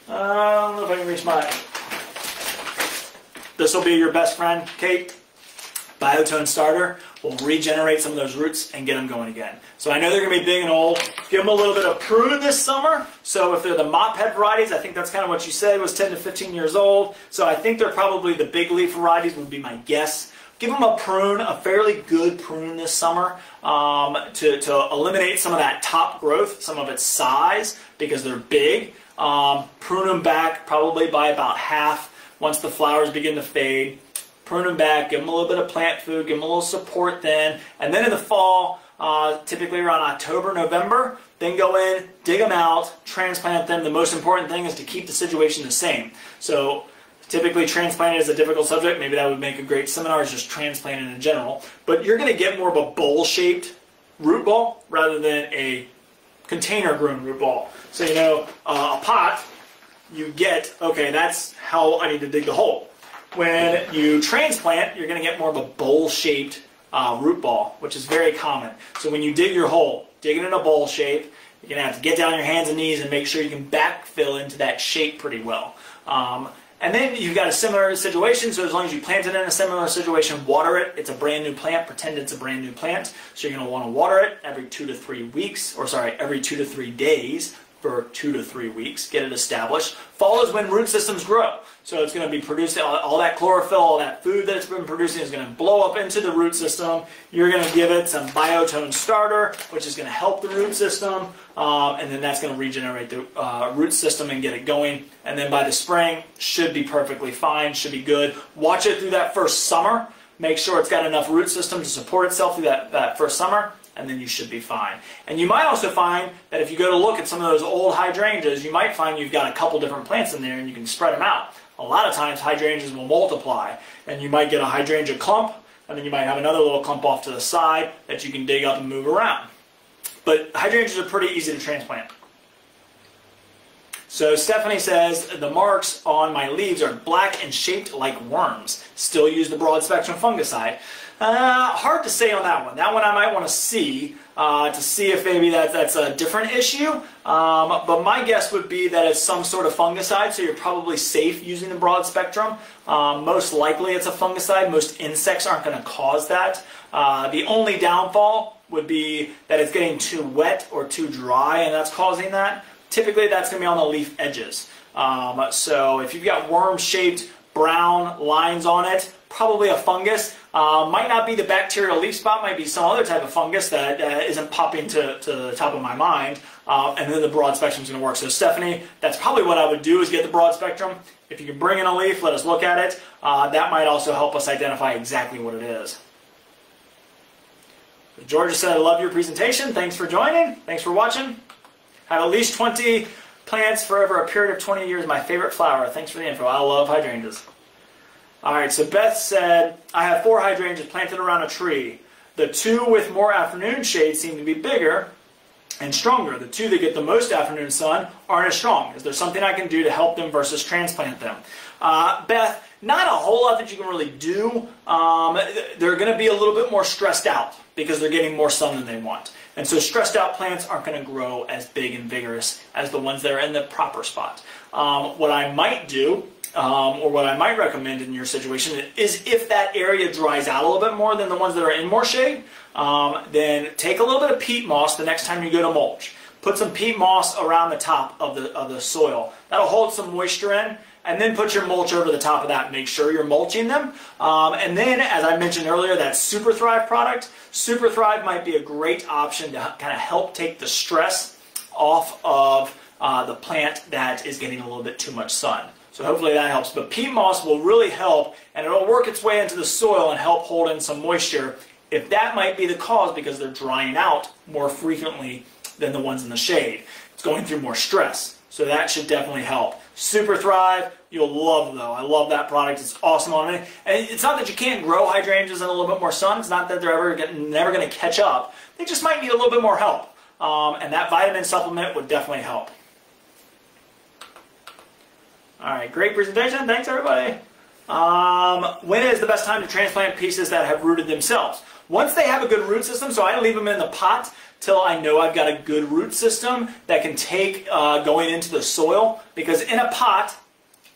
I don't know if I can reach my... This will be your best friend, Kate. Bio-tone starter will regenerate some of those roots and get them going again. So I know they're going to be big and old. Give them a little bit of prune this summer. So if they're the mop head varieties, I think that's kind of what you said was 10 to 15 years old. So I think they're probably the big leaf varieties would be my guess. Give them a prune, a fairly good prune this summer um, to, to eliminate some of that top growth, some of its size because they're big. Um, prune them back probably by about half once the flowers begin to fade prune them back, give them a little bit of plant food, give them a little support then. And then in the fall, uh, typically around October, November, then go in, dig them out, transplant them. The most important thing is to keep the situation the same. So typically transplanting is a difficult subject. Maybe that would make a great seminar, is just transplanting in general. But you're going to get more of a bowl-shaped root ball rather than a container-grown root ball. So, you know, uh, a pot, you get, okay, that's how I need to dig the hole. When you transplant, you're going to get more of a bowl-shaped uh, root ball, which is very common. So when you dig your hole, dig it in a bowl shape. You're going to have to get down on your hands and knees and make sure you can backfill into that shape pretty well. Um, and then you've got a similar situation, so as long as you plant it in a similar situation, water it. It's a brand new plant. Pretend it's a brand new plant. So you're going to want to water it every two to three weeks, or sorry, every two to three days for two to three weeks, get it established. Fall is when root systems grow. So it's going to be producing all, that chlorophyll, all that food that it's been producing is going to blow up into the root system. You're going to give it some Bio-tone starter, which is going to help the root system, um, and then that's going to regenerate the uh, root system and get it going. And then by the spring, should be perfectly fine, should be good. Watch it through that first summer. Make sure it's got enough root system to support itself through that, that first summer and then you should be fine. And you might also find that if you go to look at some of those old hydrangeas, you might find you've got a couple different plants in there and you can spread them out. A lot of times hydrangeas will multiply and you might get a hydrangea clump and then you might have another little clump off to the side that you can dig up and move around. But hydrangeas are pretty easy to transplant. So Stephanie says, the marks on my leaves are black and shaped like worms. Still use the broad spectrum fungicide. Uh, hard to say on that one. That one I might want to see uh, to see if maybe that, that's a different issue. Um, but my guess would be that it's some sort of fungicide, so you're probably safe using the broad spectrum. Um, most likely it's a fungicide. Most insects aren't going to cause that. Uh, the only downfall would be that it's getting too wet or too dry, and that's causing that. Typically, that's going to be on the leaf edges. Um, so if you've got worm-shaped brown lines on it, probably a fungus. Uh, might not be the bacterial leaf spot, might be some other type of fungus that uh, not popping to, to the top of my mind. Uh, and then the broad spectrum is going to work. So Stephanie, that's probably what I would do is get the broad spectrum. If you can bring in a leaf, let us look at it. Uh, that might also help us identify exactly what it is. Georgia said, I love your presentation. Thanks for joining. Thanks for watching. Have at least 20 plants for over a period of 20 years. My favorite flower. Thanks for the info. I love hydrangeas. All right, so Beth said, I have four hydrangeas planted around a tree. The two with more afternoon shade seem to be bigger and stronger. The two that get the most afternoon sun aren't as strong. Is there something I can do to help them versus transplant them? Uh, Beth, not a whole lot that you can really do. Um, they're going to be a little bit more stressed out because they're getting more sun than they want. And so stressed out plants aren't going to grow as big and vigorous as the ones that are in the proper spot. Um, what I might do um, or what I might recommend in your situation is if that area dries out a little bit more than the ones that are in more shade, um, then take a little bit of peat moss the next time you go to mulch. Put some peat moss around the top of the, of the soil. That'll hold some moisture in and then put your mulch over the top of that. Make sure you're mulching them. Um, and then, as I mentioned earlier, that Super Thrive product, Super Thrive might be a great option to kind of help take the stress off of uh, the plant that is getting a little bit too much sun. So hopefully that helps. But peat moss will really help, and it'll work its way into the soil and help hold in some moisture if that might be the cause because they're drying out more frequently than the ones in the shade. It's going through more stress. So that should definitely help. Super Thrive, you'll love though. I love that product. It's awesome on it. And it's not that you can't grow hydrangeas in a little bit more sun. It's not that they're ever never going to catch up. They just might need a little bit more help. Um, and that vitamin supplement would definitely help. All right, great presentation. Thanks, everybody. Um, when is the best time to transplant pieces that have rooted themselves? Once they have a good root system, so I leave them in the pot till I know I've got a good root system that can take uh, going into the soil. Because in a pot,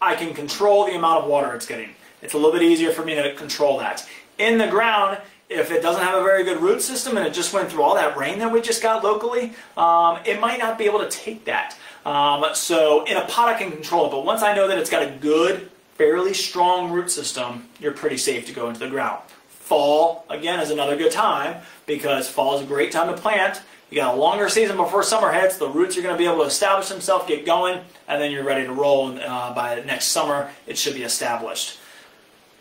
I can control the amount of water it's getting. It's a little bit easier for me to control that. In the ground, if it doesn't have a very good root system and it just went through all that rain that we just got locally, um, it might not be able to take that. Um, so in a pot I can control it, but once I know that it's got a good, fairly strong root system, you're pretty safe to go into the ground. Fall, again, is another good time because fall is a great time to plant. You got a longer season before summer hits. The roots are going to be able to establish themselves, get going, and then you're ready to roll. Uh, by next summer, it should be established.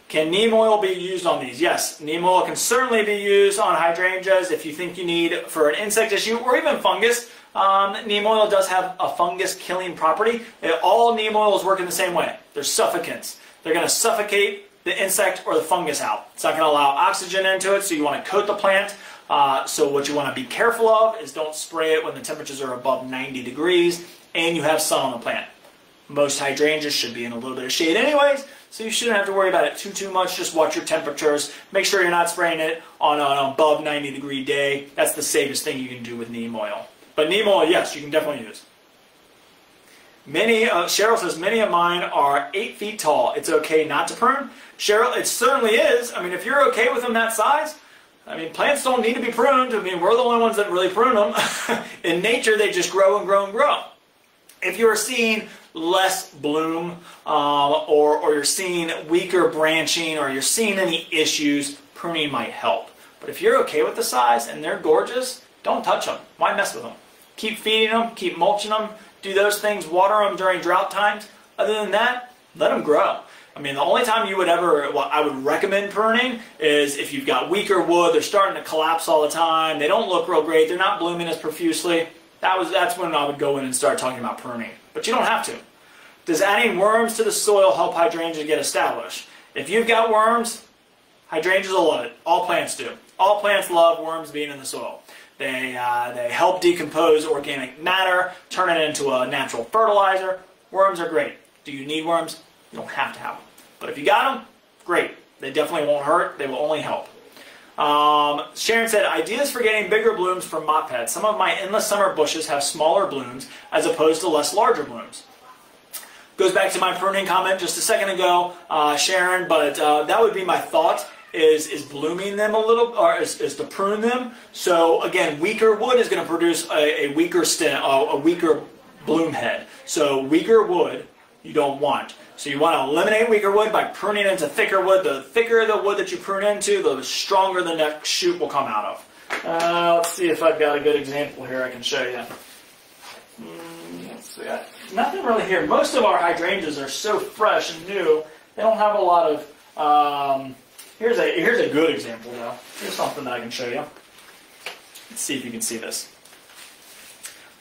Can neem oil be used on these? Yes, neem oil can certainly be used on hydrangeas if you think you need for an insect issue or even fungus. Um, neem oil does have a fungus killing property. All neem oils work in the same way. They're suffocants. They're going to suffocate the insect or the fungus out. It's not going to allow oxygen into it, so you want to coat the plant. Uh, so what you want to be careful of is don't spray it when the temperatures are above 90 degrees and you have sun on the plant. Most hydrangeas should be in a little bit of shade anyways, so you shouldn't have to worry about it too, too much. Just watch your temperatures. Make sure you're not spraying it on an above 90 degree day. That's the safest thing you can do with neem oil. But neem oil, yes, you can definitely use. Many, uh, Cheryl says, many of mine are eight feet tall. It's okay not to prune. Cheryl, it certainly is. I mean, if you're okay with them that size, I mean, plants don't need to be pruned. I mean, we're the only ones that really prune them. [LAUGHS] In nature, they just grow and grow and grow. If you're seeing less bloom um, or, or you're seeing weaker branching or you're seeing any issues, pruning might help. But if you're okay with the size and they're gorgeous, don't touch them. Why mess with them? Keep feeding them, keep mulching them, do those things, water them during drought times. Other than that, let them grow. I mean, the only time you would ever, what I would recommend pruning is if you've got weaker wood, they're starting to collapse all the time, they don't look real great, they're not blooming as profusely. That was, that's when I would go in and start talking about pruning. But you don't have to. Does adding worms to the soil help hydrangeas get established? If you've got worms, hydrangeas will love it. All plants do. All plants love worms being in the soil. They, uh, they help decompose organic matter, turn it into a natural fertilizer. Worms are great. Do you need worms? You don't have to have them. But if you got them, great. They definitely won't hurt. They will only help. Um, Sharon said, ideas for getting bigger blooms from mop heads. Some of my endless summer bushes have smaller blooms as opposed to less larger blooms. Goes back to my pruning comment just a second ago, uh, Sharon, but uh, that would be my thought is is blooming them a little, or is, is to prune them. So again, weaker wood is going to produce a, a weaker stem, a, weaker bloom head. So weaker wood you don't want. So you want to eliminate weaker wood by pruning into thicker wood. The thicker the wood that you prune into, the stronger the next shoot will come out of. Uh, let's see if I've got a good example here I can show you. Mm, let's see. Nothing really here. Most of our hydrangeas are so fresh and new, they don't have a lot of... Um, here's, a, here's a good example, though. Here's something that I can show you. Let's see if you can see this.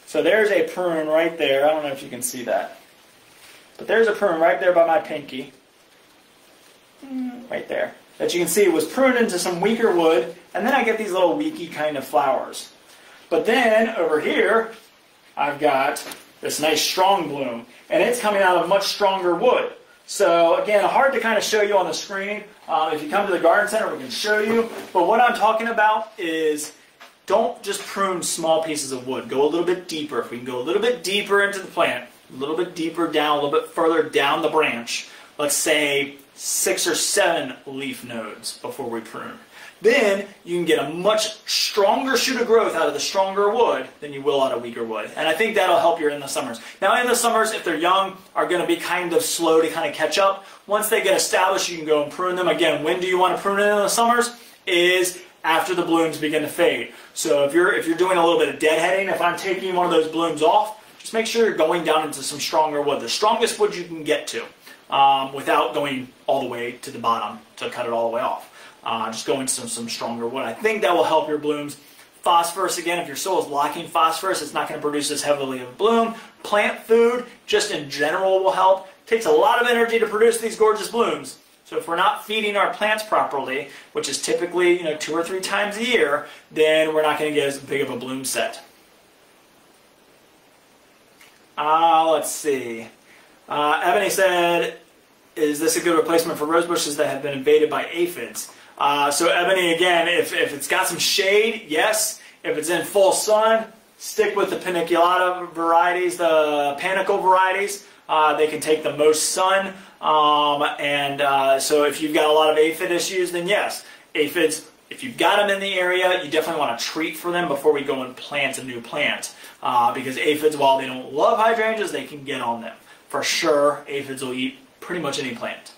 So there's a prune right there. I don't know if you can see that. But there's a prune right there by my pinky. Right there. That you can see it was pruned into some weaker wood, and then I get these little weaky kind of flowers. But then over here, I've got this nice strong bloom, and it's coming out of much stronger wood. So again, hard to kind of show you on the screen. Uh, if you come to the garden center, we can show you. But what I'm talking about is don't just prune small pieces of wood. Go a little bit deeper. If we can go a little bit deeper into the plant, a little bit deeper down, a little bit further down the branch, let's say six or seven leaf nodes before we prune. Then you can get a much stronger shoot of growth out of the stronger wood than you will out of weaker wood. And I think that'll help you in the summers. Now in the summers, if they're young, are going to be kind of slow to kind of catch up. Once they get established, you can go and prune them. Again, when do you want to prune it in the summers? Is after the blooms begin to fade. So if you're if you're doing a little bit of deadheading, if I'm taking one of those blooms off, just make sure you're going down into some stronger wood, the strongest wood you can get to, um, without going all the way to the bottom to cut it all the way off. Uh, just go into some, some stronger wood. I think that will help your blooms. Phosphorus, again, if your soil is lacking phosphorus, it's not going to produce as heavily of bloom. Plant food, just in general, will help. It takes a lot of energy to produce these gorgeous blooms. So if we're not feeding our plants properly, which is typically you know two or three times a year, then we're not going to get as big of a bloom set. Uh, let's see. Uh, Ebony said, is this a good replacement for rose bushes that have been invaded by aphids? Uh, so Ebony, again, if, if it's got some shade, yes. If it's in full sun, stick with the paniculata varieties, the panicle varieties. Uh, they can take the most sun. Um, and uh, so if you've got a lot of aphid issues, then yes, aphids, if you've got them in the area, you definitely want to treat for them before we go and plant a new plant. Uh, because aphids, while they don't love hydrangeas, they can get on them. For sure, aphids will eat pretty much any plant.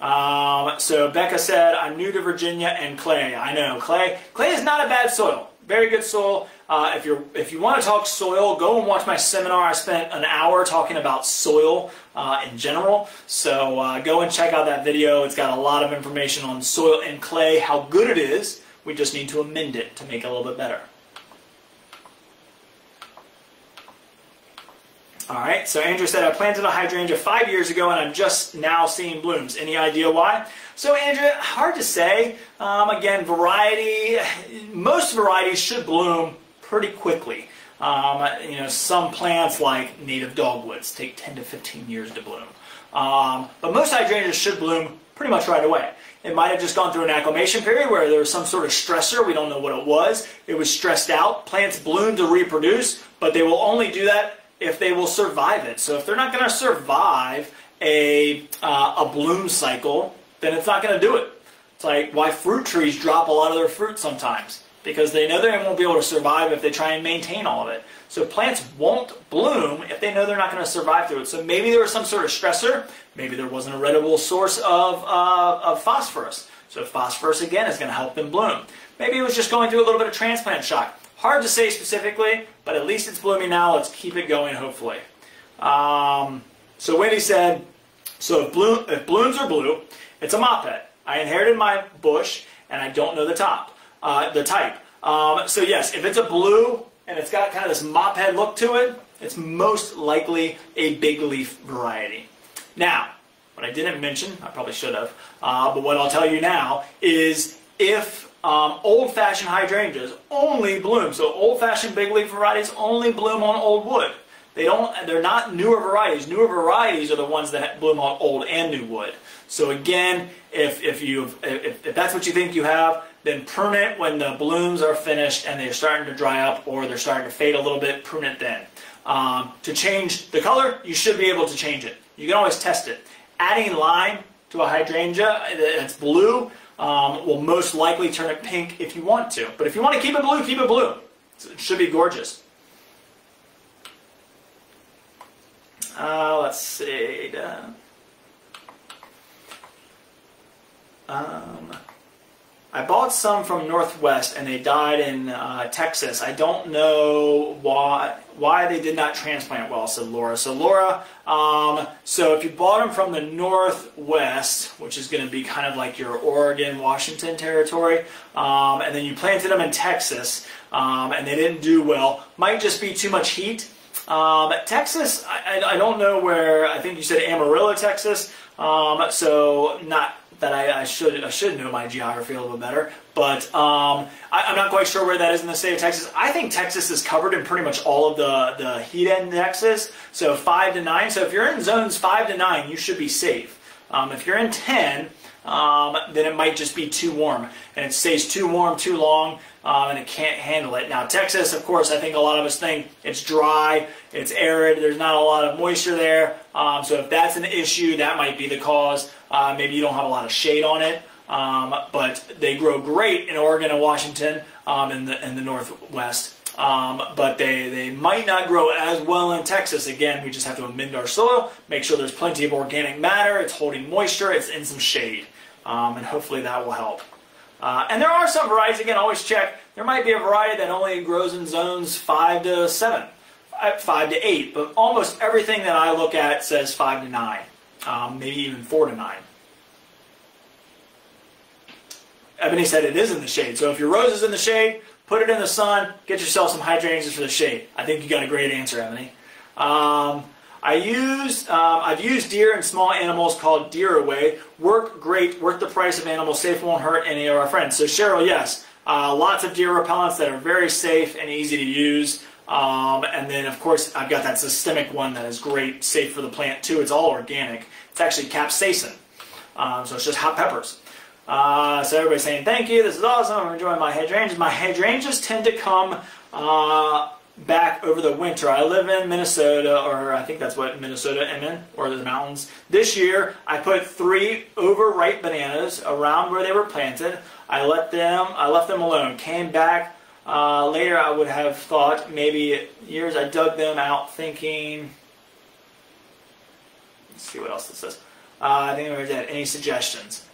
Um, so Becca said, I'm new to Virginia and clay. I know, clay. Clay is not a bad soil. Very good soil. Uh, if, you're, if you want to talk soil, go and watch my seminar. I spent an hour talking about soil uh, in general. So uh, go and check out that video. It's got a lot of information on soil and clay, how good it is. We just need to amend it to make it a little bit better. All right, so Andrew said, I planted a hydrangea five years ago and I'm just now seeing blooms. Any idea why? So Andrew, hard to say. Um, again, variety, most varieties should bloom pretty quickly. Um, you know, some plants like native dogwoods take 10 to 15 years to bloom. Um, but most hydrangeas should bloom pretty much right away. It might have just gone through an acclimation period where there was some sort of stressor. We don't know what it was. It was stressed out. Plants bloom to reproduce, but they will only do that if they will survive it. So if they're not going to survive a, uh, a bloom cycle, then it's not going to do it. It's like why fruit trees drop a lot of their fruit sometimes because they know they won't be able to survive if they try and maintain all of it. So plants won't bloom if they know they're not going to survive through it. So maybe there was some sort of stressor. Maybe there wasn't a readable source of, uh, of phosphorus. So phosphorus again is going to help them bloom. Maybe it was just going through a little bit of transplant shock. Hard to say specifically, but at least it's blooming now. Let's keep it going, hopefully. Um, so Wendy said, so if, if blooms are blue, it's a mop head. I inherited my bush, and I don't know the top, uh, the type. Um, so yes, if it's a blue and it's got kind of this mop head look to it, it's most likely a big leaf variety. Now, what I didn't mention, I probably should have, uh, but what I'll tell you now is if um, old-fashioned hydrangeas only bloom. So old-fashioned big leaf varieties only bloom on old wood. They don't. They're not newer varieties. Newer varieties are the ones that bloom on old and new wood. So again, if if you if, if that's what you think you have, then prune it when the blooms are finished and they're starting to dry up or they're starting to fade a little bit. Prune it then. Um, to change the color, you should be able to change it. You can always test it. Adding lime to a hydrangea that's blue um, will most likely turn it pink if you want to. But if you want to keep it blue, keep it blue. It should be gorgeous. Uh, let's see. Um, I bought some from Northwest and they died in uh, Texas. I don't know why why they did not transplant well, said Laura. So Laura, um, so if you bought them from the Northwest, which is going to be kind of like your Oregon, Washington territory, um, and then you planted them in Texas um, and they didn't do well, might just be too much heat. Um, Texas, I, I, don't know where. I think you said Amarillo, Texas. Um, so not that I, I, should I should know my geography a little bit better, but um, I, am not quite sure where that is in the state of Texas. I think Texas is covered in pretty much all of the the heat indexes. So five to nine. So if you're in zones five to nine, you should be safe. Um, if you're in ten, um, then it might just be too warm, and it stays too warm too long, um, and it can't handle it. Now Texas, of course, I think a lot of us think it's dry, it's arid, there's not a lot of moisture there. Um, so if that's an issue, that might be the cause. Uh, maybe you don't have a lot of shade on it. Um, but they grow great in Oregon and Washington um, in the in the Northwest. Um, but they, they might not grow as well in Texas. Again, we just have to amend our soil, make sure there's plenty of organic matter, it's holding moisture, it's in some shade, um, and hopefully that will help. Uh, and there are some varieties, again, always check. There might be a variety that only grows in zones 5 to 7, uh, 5 to 8, but almost everything that I look at says 5 to 9, um, maybe even 4 to 9. Ebony said it is in the shade. So if your rose is in the shade, put it in the sun, get yourself some hydrangeas for the shade. I think you got a great answer, Ebony. Um, I use, um, I've used deer and small animals called Deer Away. Work great, worth the price of animals, safe, won't hurt any of our friends. So Cheryl, yes, uh, lots of deer repellents that are very safe and easy to use. Um, and then, of course, I've got that systemic one that is great, safe for the plant too. It's all organic. It's actually capsaicin. Um, so it's just hot peppers. Uh, so everybody's saying thank you. This is awesome. I'm enjoying my hydrangeas. My hydrangeas tend to come uh, back over the winter. I live in Minnesota, or I think that's what Minnesota am in, or the mountains. This year, I put three overripe bananas around where they were planted. I let them. I left them alone. Came back uh, later. I would have thought maybe years. I dug them out, thinking. Let's see what else this says. Uh, I think we did. Any suggestions?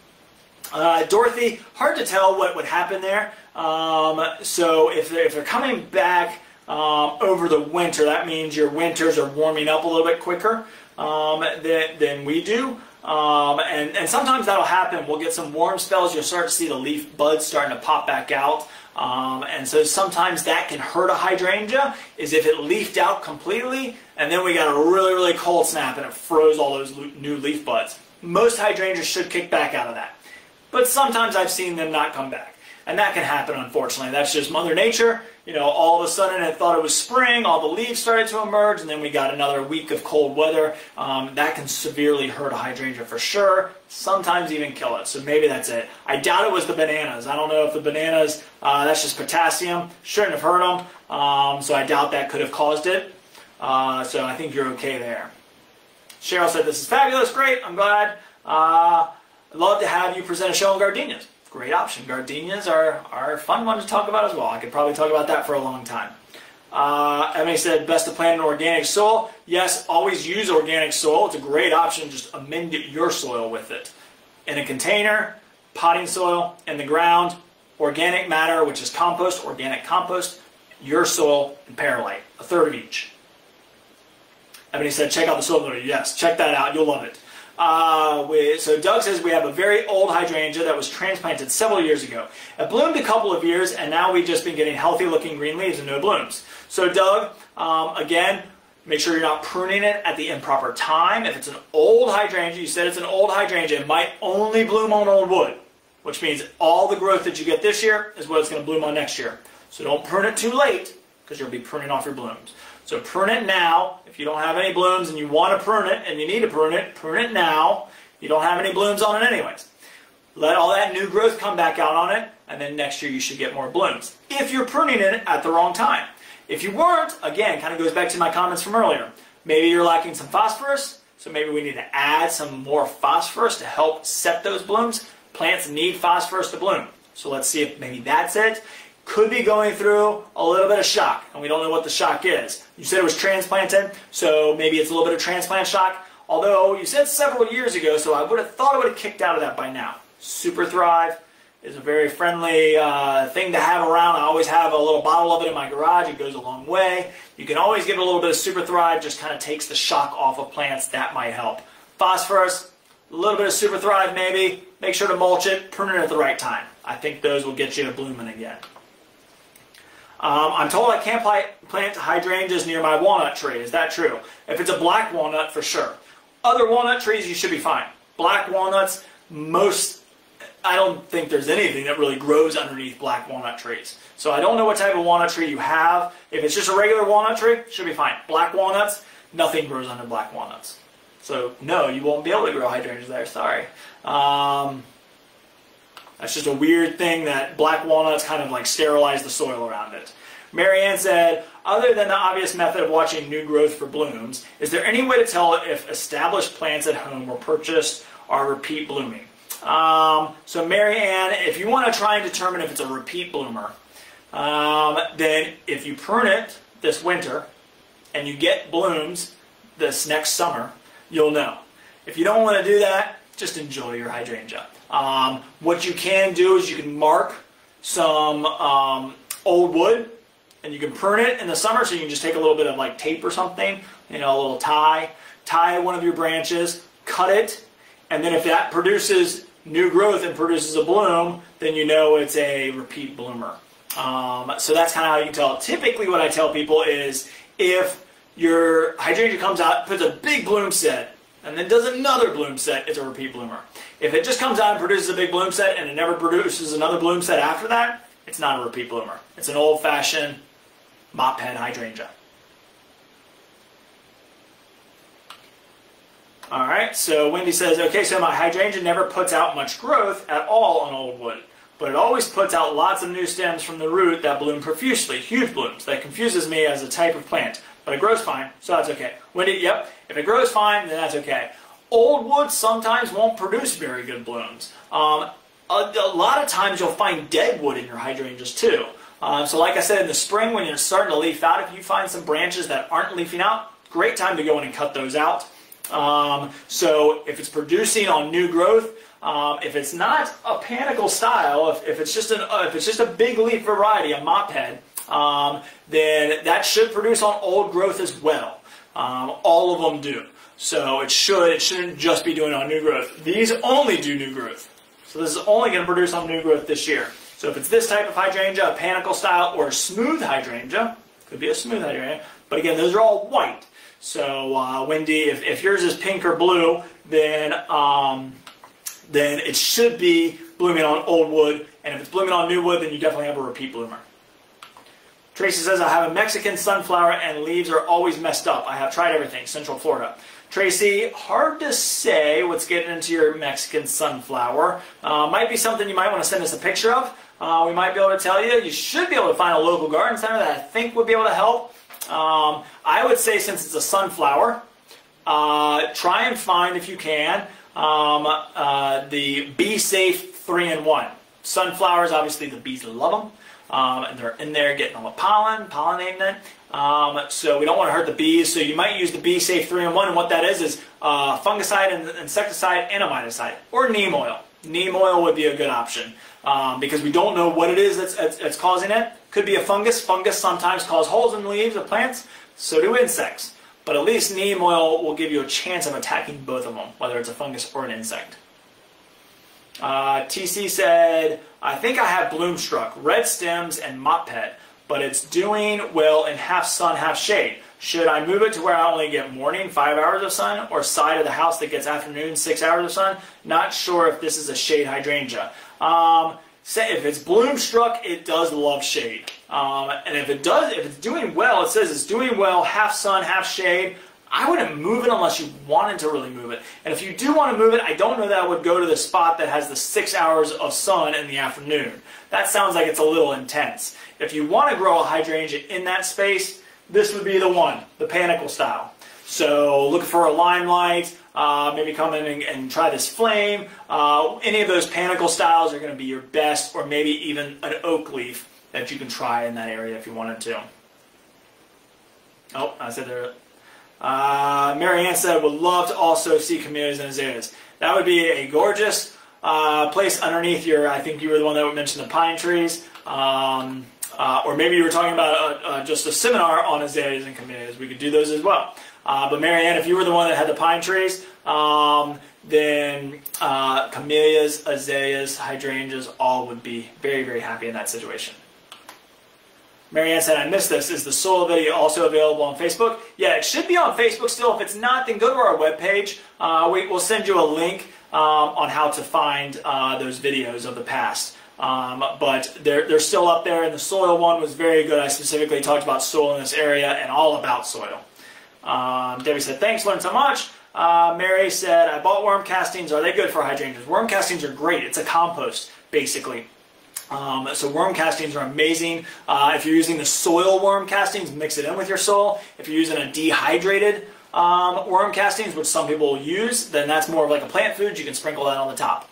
Uh, Dorothy, hard to tell what would happen there. Um, so if they're, if they're coming back um, over the winter, that means your winters are warming up a little bit quicker um, than, than we do. Um, and, and sometimes that'll happen. We'll get some warm spells. You'll start to see the leaf buds starting to pop back out. Um, and so sometimes that can hurt a hydrangea is if it leafed out completely and then we got a really, really cold snap and it froze all those new leaf buds. Most hydrangeas should kick back out of that. But sometimes I've seen them not come back. And that can happen, unfortunately. That's just Mother Nature. You know, all of a sudden it thought it was spring, all the leaves started to emerge, and then we got another week of cold weather. Um, that can severely hurt a hydrangea for sure, sometimes even kill it. So maybe that's it. I doubt it was the bananas. I don't know if the bananas, uh, that's just potassium, shouldn't have hurt them. Um, so I doubt that could have caused it. Uh, so I think you're okay there. Cheryl said, This is fabulous, great, I'm glad. Uh, love to have you present a show on gardenias. Great option. Gardenias are, are a fun one to talk about as well. I could probably talk about that for a long time. Uh, Emily said, best to plant in organic soil. Yes, always use organic soil. It's a great option. Just amend your soil with it. In a container, potting soil, in the ground, organic matter, which is compost, organic compost, your soil, and perlite. A third of each. Ebony said, check out the soil builder. Yes, check that out. You'll love it. Uh, we, so Doug says we have a very old hydrangea that was transplanted several years ago. It bloomed a couple of years, and now we've just been getting healthy looking green leaves and no blooms. So Doug, um, again, make sure you're not pruning it at the improper time. If it's an old hydrangea, you said it's an old hydrangea, it might only bloom on old wood, which means all the growth that you get this year is what it's going to bloom on next year. So don't prune it too late, because you'll be pruning off your blooms. So prune it now. If you don't have any blooms and you want to prune it and you need to prune it, prune it now. You don't have any blooms on it anyways. Let all that new growth come back out on it, and then next year you should get more blooms. If you're pruning it at the wrong time. If you weren't, again, kind of goes back to my comments from earlier. Maybe you're lacking some phosphorus, so maybe we need to add some more phosphorus to help set those blooms. Plants need phosphorus to bloom. So let's see if maybe that's it could be going through a little bit of shock, and we don't know what the shock is. You said it was transplanted, so maybe it's a little bit of transplant shock, although you said several years ago, so I would have thought it would have kicked out of that by now. Super Thrive is a very friendly uh, thing to have around. I always have a little bottle of it in my garage. It goes a long way. You can always give it a little bit of Super Thrive, just kind of takes the shock off of plants. That might help. Phosphorus, a little bit of Super Thrive maybe. Make sure to mulch it, prune it at the right time. I think those will get you blooming again. Um, I'm told I can't plant hydrangeas near my walnut tree. Is that true? If it's a black walnut, for sure. Other walnut trees, you should be fine. Black walnuts, most, I don't think there's anything that really grows underneath black walnut trees. So I don't know what type of walnut tree you have. If it's just a regular walnut tree, should be fine. Black walnuts, nothing grows under black walnuts. So no, you won't be able to grow hydrangeas there, sorry. Um, that's just a weird thing that black walnuts kind of like sterilize the soil around it. Marianne said, other than the obvious method of watching new growth for blooms, is there any way to tell if established plants at home were purchased are repeat blooming? Um, so Marianne, if you want to try and determine if it's a repeat bloomer, um, then if you prune it this winter and you get blooms this next summer, you'll know. If you don't want to do that, just enjoy your hydrangea. Um, what you can do is you can mark some um, old wood and you can prune it in the summer so you can just take a little bit of like tape or something, you know, a little tie, tie one of your branches, cut it, and then if that produces new growth and produces a bloom, then you know it's a repeat bloomer. Um, so that's kind of how you tell. Typically what I tell people is if your hydrangea comes out, puts a big bloom set, and then does another bloom set, it's a repeat bloomer. If it just comes out and produces a big bloom set and it never produces another bloom set after that, it's not a repeat bloomer. It's an old-fashioned mop head hydrangea. All right, so Wendy says, okay, so my hydrangea never puts out much growth at all on old wood, but it always puts out lots of new stems from the root that bloom profusely, huge blooms. That confuses me as a type of plant but it grows fine, so that's okay. When it, yep, if it grows fine, then that's okay. Old wood sometimes won't produce very good blooms. Um, a, a, lot of times you'll find dead wood in your hydrangeas too. Um, so like I said, in the spring when you're starting to leaf out, if you find some branches that aren't leafing out, great time to go in and cut those out. Um, so if it's producing on new growth, um, if it's not a panicle style, if, if, it's just an, uh, if it's just a big leaf variety, a mop head, um, then that should produce on old growth as well. Um, all of them do. So it should, it shouldn't just be doing on new growth. These only do new growth. So this is only going to produce on new growth this year. So if it's this type of hydrangea, a panicle style, or smooth hydrangea, could be a smooth hydrangea, but again, those are all white. So uh, Wendy, if, if yours is pink or blue, then um, then it should be blooming on old wood, and if it's blooming on new wood, then you definitely have a repeat bloomer. Tracy says, I have a Mexican sunflower and leaves are always messed up. I have tried everything, Central Florida. Tracy, hard to say what's getting into your Mexican sunflower. Uh, might be something you might want to send us a picture of. Uh, we might be able to tell you. You should be able to find a local garden center that I think would be able to help. Um, I would say since it's a sunflower, uh, try and find, if you can, um, uh, the Bee Safe 3-in-1. Sunflowers, obviously the bees love them. Um, and they're in there getting all the pollen, pollinating it. Um, so we don't want to hurt the bees. So you might use the Bee Safe 3-in-1, and what that is is uh, fungicide, and insecticide, and a miticide, or neem oil. Neem oil would be a good option um, because we don't know what it is that's, that's, that's causing it. Could be a fungus. Fungus sometimes cause holes in the leaves of plants. So do insects. But at least neem oil will give you a chance of attacking both of them, whether it's a fungus or an insect. Uh, TC said, I think I have Bloomstruck, red stems, and mop head, but it's doing well in half sun, half shade. Should I move it to where I only get morning, five hours of sun, or side of the house that gets afternoon, six hours of sun? Not sure if this is a shade hydrangea. Um, say if it's Bloomstruck, it does love shade. Um, and if it does, if it's doing well, it says it's doing well, half sun, half shade. I wouldn't move it unless you wanted to really move it. And if you do want to move it, I don't know that I would go to the spot that has the six hours of sun in the afternoon. That sounds like it's a little intense. If you want to grow a hydrangea in that space, this would be the one, the panicle style. So looking for a limelight, uh, maybe come in and, and try this flame. Uh, any of those panicle styles are going to be your best, or maybe even an oak leaf that you can try in that area if you wanted to. Oh, I said there. Uh, Marianne said, would love to also see camellias and azaleas. That would be a gorgeous uh, place underneath your, I think you were the one that mentioned the pine trees. Um, uh, or maybe you were talking about uh, uh, just a seminar on azaleas and camellias. We could do those as well. Uh, but Marianne, if you were the one that had the pine trees, um, then camellias, azaleas, hydrangeas, all would be very, very happy in that situation. Marianne said, I missed this. Is the soil video also available on Facebook? Yeah, it should be on Facebook still. If it's not, then go to our webpage. Uh, we, will send you a link um, on how to find uh, those videos of the past. Um, but they're, they're still up there, and the soil one was very good. I specifically talked about soil in this area and all about soil. Um, Debbie said, thanks, learned so much. Uh, Mary said, I bought worm castings. Are they good for hydrangeas? Worm castings are great. It's a compost, basically. Um, so worm castings are amazing. Uh, if you're using the soil worm castings, mix it in with your soil. If you're using a dehydrated um, worm castings, which some people use, then that's more of like a plant food. You can sprinkle that on the top.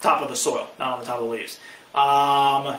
Top of the soil, not on the top of the leaves. Um,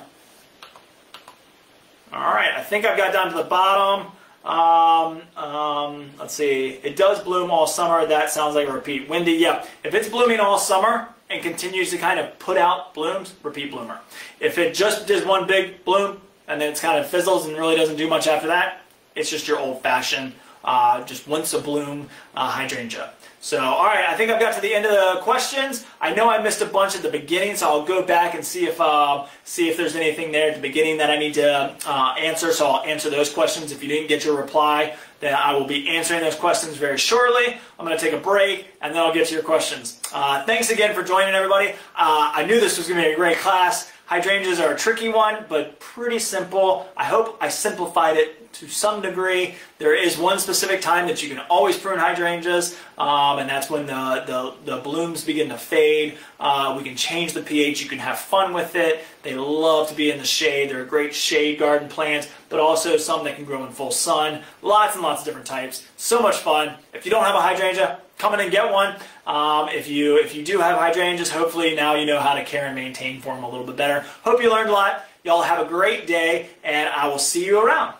all right, I think I've got down to the bottom. Um, um, let's see. It does bloom all summer. That sounds like a repeat. Wendy, yeah. If it's blooming all summer and continues to kind of put out blooms, repeat bloomer. If it just does one big bloom and then it's kind of fizzles and really doesn't do much after that, it's just your old-fashioned, uh, just once a bloom uh, hydrangea. So, all right, I think I've got to the end of the questions. I know I missed a bunch at the beginning, so I'll go back and see if uh, see if there's anything there at the beginning that I need to uh, answer. So I'll answer those questions. If you didn't get your reply, then I will be answering those questions very shortly. I'm going to take a break, and then I'll get to your questions. Uh, thanks again for joining, everybody. Uh, I knew this was going to be a great class. Hydrangeas are a tricky one, but pretty simple. I hope I simplified it to some degree. There is one specific time that you can always prune hydrangeas, um, and that's when the, the, the, blooms begin to fade. Uh, we can change the pH. You can have fun with it. They love to be in the shade. They're a great shade garden plants, but also some that can grow in full sun. Lots and lots of different types. So much fun. If you don't have a hydrangea, come in and get one. Um, if you if you do have hydrangeas, hopefully now you know how to care and maintain for them a little bit better. Hope you learned a lot. Y'all have a great day, and I will see you around.